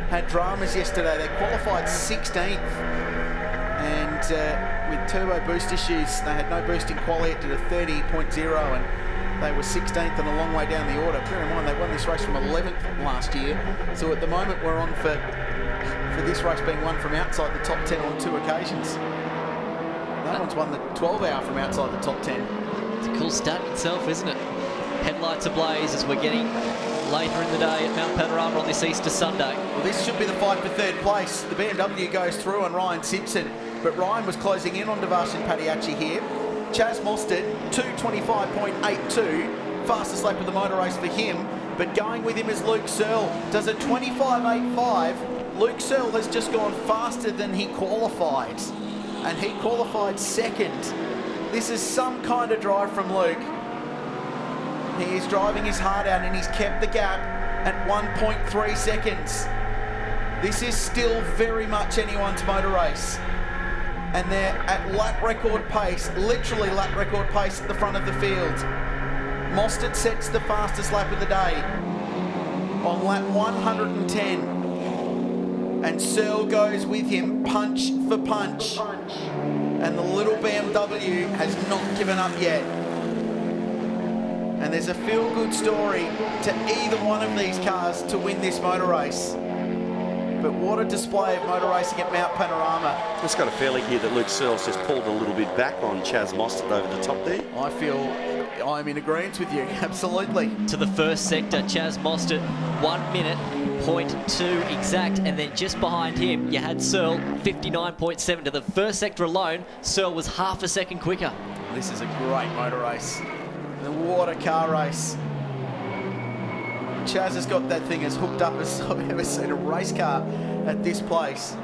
had dramas yesterday. They qualified 16th, and uh, with turbo boost issues, they had no boost in quali. It did a 30.0, and they were 16th and a long way down the order. Bear in mind, they won this race from 11th last year, so at the moment we're on for for this race being won from outside the top 10 on two occasions. No one's won the 12 hour from outside the top 10. It's a cool stat itself, isn't it? Headlights ablaze as we're getting later in the day at Mount Panorama on this Easter Sunday. Well, this should be the fight for third place. The BMW goes through on Ryan Simpson, but Ryan was closing in on Devashan Padiachi here. Chaz Mostert, 225.82, fastest lap of the motor race for him, but going with him is Luke Searle. Does a 25.85. Luke Searle has just gone faster than he qualified, and he qualified second. This is some kind of drive from Luke. He is driving his heart out and he's kept the gap at 1.3 seconds. This is still very much anyone's motor race. And they're at lap record pace, literally lap record pace at the front of the field. Mostert sets the fastest lap of the day on lap 110. And Searle goes with him, punch for punch. And the little BMW has not given up yet. And there's a feel-good story to either one of these cars to win this motor race. But what a display of motor racing at Mount Panorama. Just got a feeling here that Luke Searle's just pulled a little bit back on Chaz Mostert over the top there. I feel I'm in agreement with you, absolutely. To the first sector, Chaz Mostert, one minute, point two exact, and then just behind him, you had Searle, 59.7. To the first sector alone, Searle was half a second quicker. This is a great motor race. The water car race. Chaz has got that thing as hooked up as I've ever seen a race car at this place.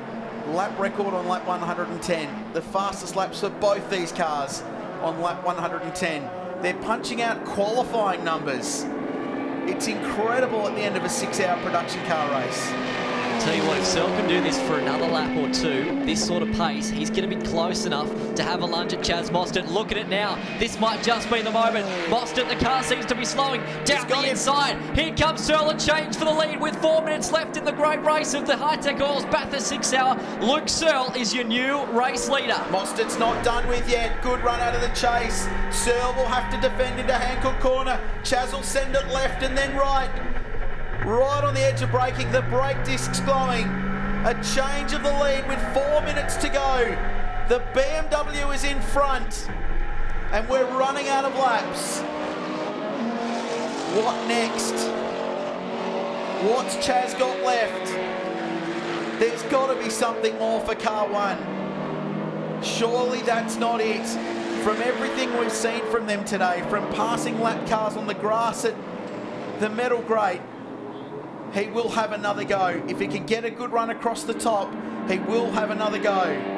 Lap record on lap 110. The fastest laps for both these cars on lap 110. They're punching out qualifying numbers. It's incredible at the end of a six-hour production car race. Tell you what, if Searle can do this for another lap or two, this sort of pace, he's going to be close enough to have a lunge at Chaz Mostert. Look at it now. This might just be the moment. Mostert, the car seems to be slowing down the inside. Here comes Searle, a change for the lead with four minutes left in the great race of the Hi-Tec Oils Bathurst six hour. Luke Searle is your new race leader. Mostert's not done with yet. Good run out of the chase. Searle will have to defend into Hancock corner. Chaz will send it left and then right. Right on the edge of braking, the brake discs glowing. A change of the lead with four minutes to go. The BMW is in front, and we're running out of laps. What next? What's Chaz got left? There's got to be something more for car one. Surely that's not it. From everything we've seen from them today, from passing lap cars on the grass at the metal grate, he will have another go. If he can get a good run across the top, he will have another go.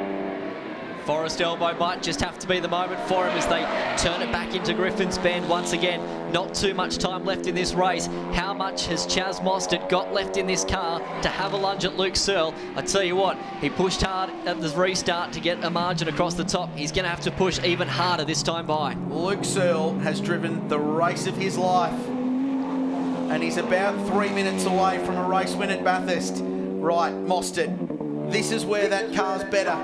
Forrest Elbow might just have to be the moment for him as they turn it back into Griffin's Bend once again. Not too much time left in this race. How much has Chaz Mostert got left in this car to have a lunge at Luke Searle? I tell you what, he pushed hard at the restart to get a margin across the top. He's going to have to push even harder this time by. Luke Searle has driven the race of his life and he's about three minutes away from a race win at Bathurst. Right, Mostert, this is where that car's better.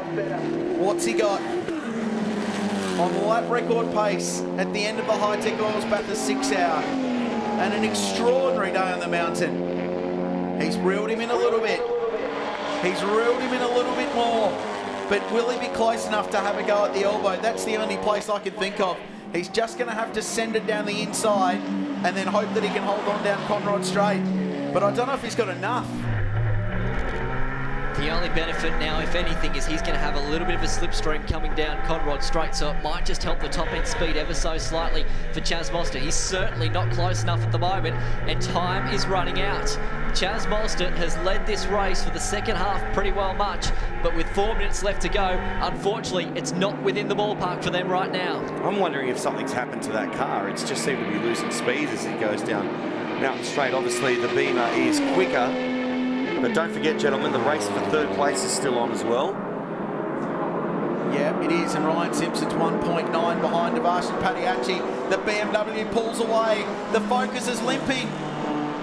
What's he got? On lap record pace at the end of the Hi-Tec Oils Bathurst six hour. And an extraordinary day on the mountain. He's reeled him in a little bit. He's reeled him in a little bit more. But will he be close enough to have a go at the elbow? That's the only place I can think of. He's just going to have to send it down the inside and then hope that he can hold on down Conrod Straight. But I don't know if he's got enough. The only benefit now, if anything, is he's going to have a little bit of a slipstream coming down Conrod Straight, so it might just help the top end speed ever so slightly for Chaz Mostert. He's certainly not close enough at the moment, and time is running out. Chaz Mostert has led this race for the second half pretty well much, but with four minutes left to go, unfortunately, it's not within the ballpark for them right now. I'm wondering if something's happened to that car. It's just seemed to be losing speed as it goes down Mountain Straight. Obviously, the Beamer is quicker, but don't forget, gentlemen, the race for third place is still on as well. Yeah, it is, and Ryan Simpson's 1.9 behind Devashan Padiachi. The BMW pulls away. The Focus is limping.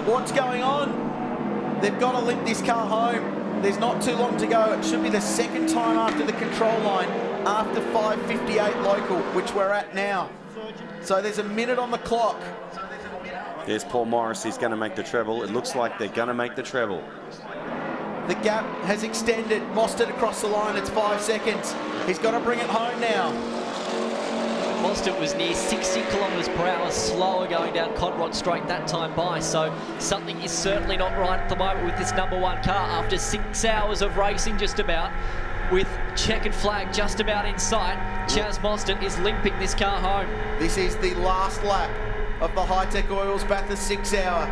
What's going on? They've got to limp this car home. There's not too long to go. It should be the second time after the control line, after 5.58 local, which we're at now. So there's a minute on the clock. There's Paul Morris. He's going to make the treble. It looks like they're going to make the treble. The gap has extended. Mostert across the line. It's five seconds. He's got to bring it home now. Mostert was near 60 kilometres per hour slower going down Conrod Straight that time by, so something is certainly not right at the moment with this number one car after six hours of racing just about. With checkered flag just about in sight, Chaz Mostert is limping this car home. This is the last lap of the Hi-Tec Oils Bathurst six hour.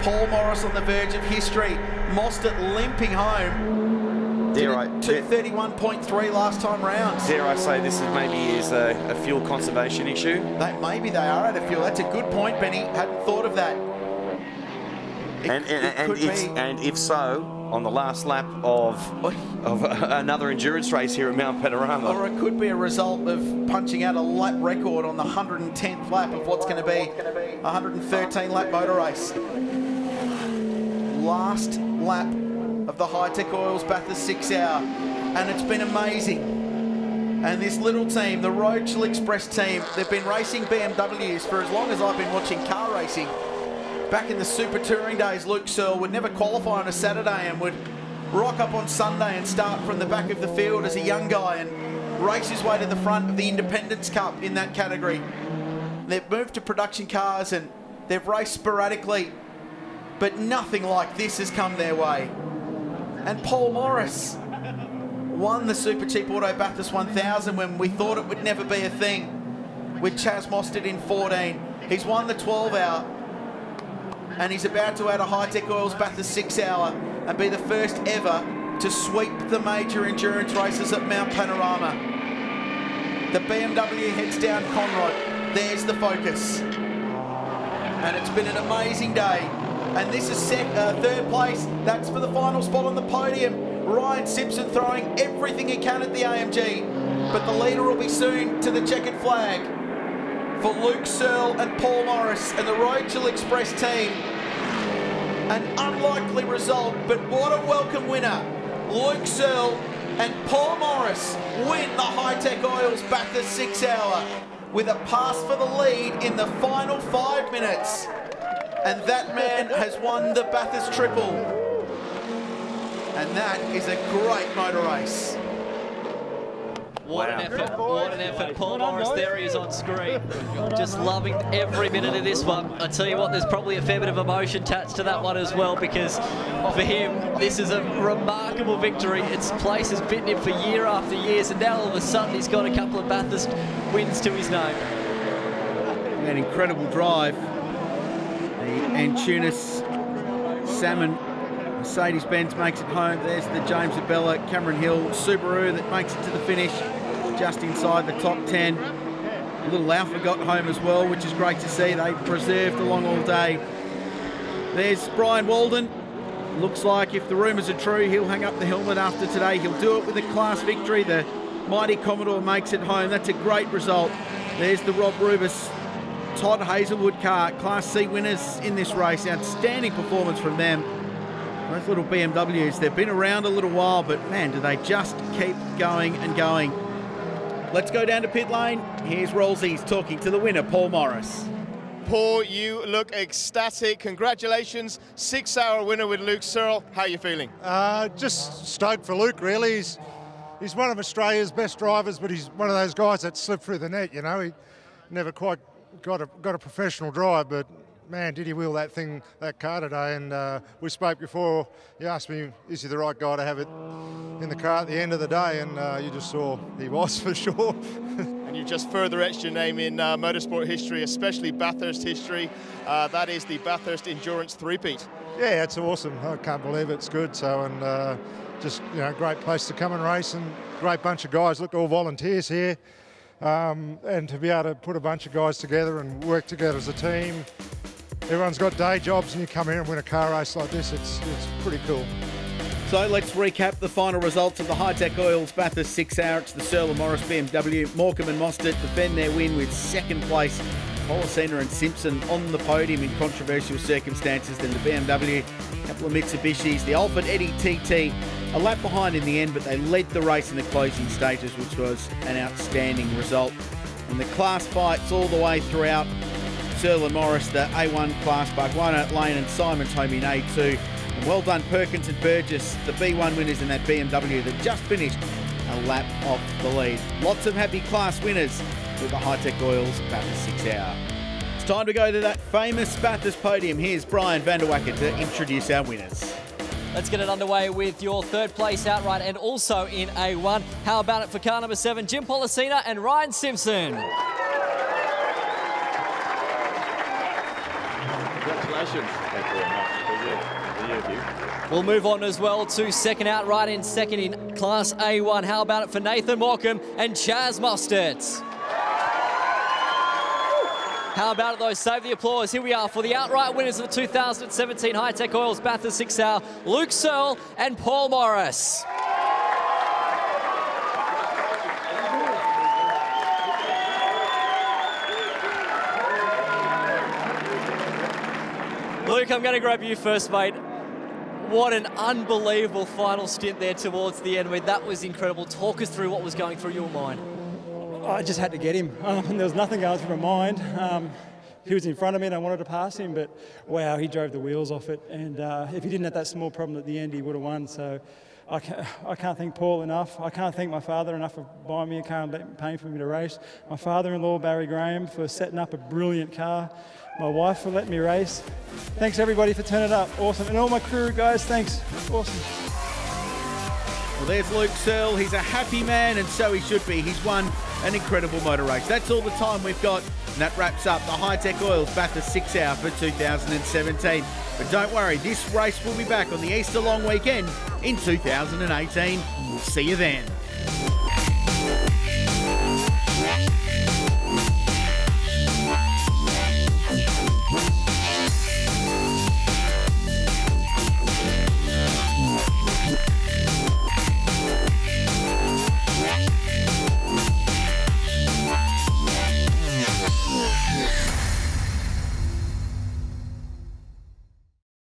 Paul Morris on the verge of history. Mostert limping home. Dare I, 231.3 last time round. Dare I say this is maybe is a, a fuel conservation issue? That maybe they are out of fuel. That's a good point, Benny. Hadn't thought of that. It, and and, and, if, and if so, on the last lap of of another endurance race here at Mount Panorama. Or it could be a result of punching out a lap record on the 110th lap of what's going to be a 113 lap motor race. Last lap of the Hi-Tec Oils Bathurst six hour, and it's been amazing. And this little team, the Rochelle Express team, they've been racing BMWs for as long as I've been watching car racing. Back in the Super Touring days, Luke Searle would never qualify on a Saturday and would rock up on Sunday and start from the back of the field as a young guy and race his way to the front of the Independence Cup in that category. They've moved to production cars and they've raced sporadically, but nothing like this has come their way. And Paul Morris won the Super Cheap Auto Bathurst 1000 when we thought it would never be a thing with Chaz Mostert in 14. He's won the 12 hour and he's about to add a Hi-Tec Oils Bathurst 6 hour and be the first ever to sweep the major endurance races at Mount Panorama. The BMW heads down Conrod. There's the focus. And it's been an amazing day. And this is sec uh, third place. That's for the final spot on the podium. Ryan Simpson throwing everything he can at the AMG. But the leader will be soon to the checkered flag for Luke Searle and Paul Morris and the Rochelle Express team. An unlikely result, but what a welcome winner. Luke Searle and Paul Morris win the Hi-Tec Oils back Bathurst six hour with a pass for the lead in the final five minutes. And that man has won the Bathurst Triple. And that is a great motor race. What an effort, what an effort. Paul Morris, there he is on screen. Just loving every minute of this one. I tell you what, there's probably a fair bit of emotion attached to that one as well because for him, this is a remarkable victory. Its place has bitten him for year after year, and now all of a sudden he's got a couple of Bathurst wins to his name. An incredible drive. The Antunes Salmon Mercedes-Benz makes it home. There's the James Abella Cameron Hill Subaru that makes it to the finish just inside the top 10. A Little Alfa got home as well, which is great to see. They preserved along all day. There's Brian Walden. Looks like if the rumours are true, he'll hang up the helmet after today. He'll do it with a class victory. The mighty Commodore makes it home. That's a great result. There's the Rob Rubis Todd Hazelwood car, Class C winners in this race. Outstanding performance from them. Those little BMWs, they've been around a little while, but man, do they just keep going and going. Let's go down to pit lane. Here's Rollsies talking to the winner, Paul Morris. Paul, you look ecstatic. Congratulations, six-hour winner with Luke Searle. How are you feeling? Uh, just stoked for Luke, really. He's, he's one of Australia's best drivers, but he's one of those guys that slip through the net, you know. He never quite got a, got a professional drive, but man, did he wheel that thing, that car today. And uh, we spoke before, you asked me, is he the right guy to have it in the car at the end of the day? And uh, you just saw he was for sure. and you've just further etched your name in uh, motorsport history, especially Bathurst history. Uh, that is the Bathurst Endurance three-peat. Yeah, it's awesome. I can't believe it's good. So, and uh, just, you know, great place to come and race and great bunch of guys. Look, all volunteers here. Um, and to be able to put a bunch of guys together and work together as a team. Everyone's got day jobs and you come here and win a car race like this, it's, it's pretty cool. So let's recap the final results of the Hi-Tec Oils Bathurst 6 hour. It's the Searle Morris BMW. Morcom and Mostert defend their win with second place. Pollicina and Simpson on the podium in controversial circumstances. Then the BMW, a couple of Mitsubishis, the Alford Eddy TT, a lap behind in the end, but they led the race in the closing stages, which was an outstanding result. And the class fights all the way throughout. And Morris, the A1 class, Barguana, Lane and Simon's home in A2. And well done Perkins and Burgess, the B1 winners in that BMW that just finished a lap off the lead. Lots of happy class winners with the Hi-Tec Oils Bathurst 6 hour. It's time to go to that famous Bathurst podium. Here's Brian Vanderwacker to introduce our winners. Let's get it underway with your third place outright and also in A1. How about it for car number seven, Jim Pollicina and Ryan Simpson. Congratulations. Thank you very much. We'll move on as well to second outright in second in Class A1. How about it for Nathan Morcom and Chaz Mostert? How about it though? Save the applause. Here we are for the outright winners of the 2017 Hi-Tec Oils Bathurst 6 Hour, Luke Searle and Paul Morris. Luke, I'm going to grab you first, mate. What an unbelievable final stint there towards the end. I mean, that was incredible. Talk us through what was going through your mind. I just had to get him. Um, there was nothing going through my mind. Um, he was in front of me and I wanted to pass him, but wow, he drove the wheels off it. And uh, if he didn't have that small problem at the end, he would have won. So I can't, I can't thank Paul enough. I can't thank my father enough for buying me a car and paying for me to race. My father-in-law, Barry Graham, for setting up a brilliant car. My wife for letting me race. Thanks everybody for turning up. Awesome. And all my crew guys, thanks. Awesome. Well, there's Luke Searle. He's a happy man, and so he should be. He's won an incredible motor race. That's all the time we've got, and that wraps up the Hi-Tec Oils Bathurst 6 Hour for 2017. But don't worry, this race will be back on the Easter long weekend in 2018. We'll see you then.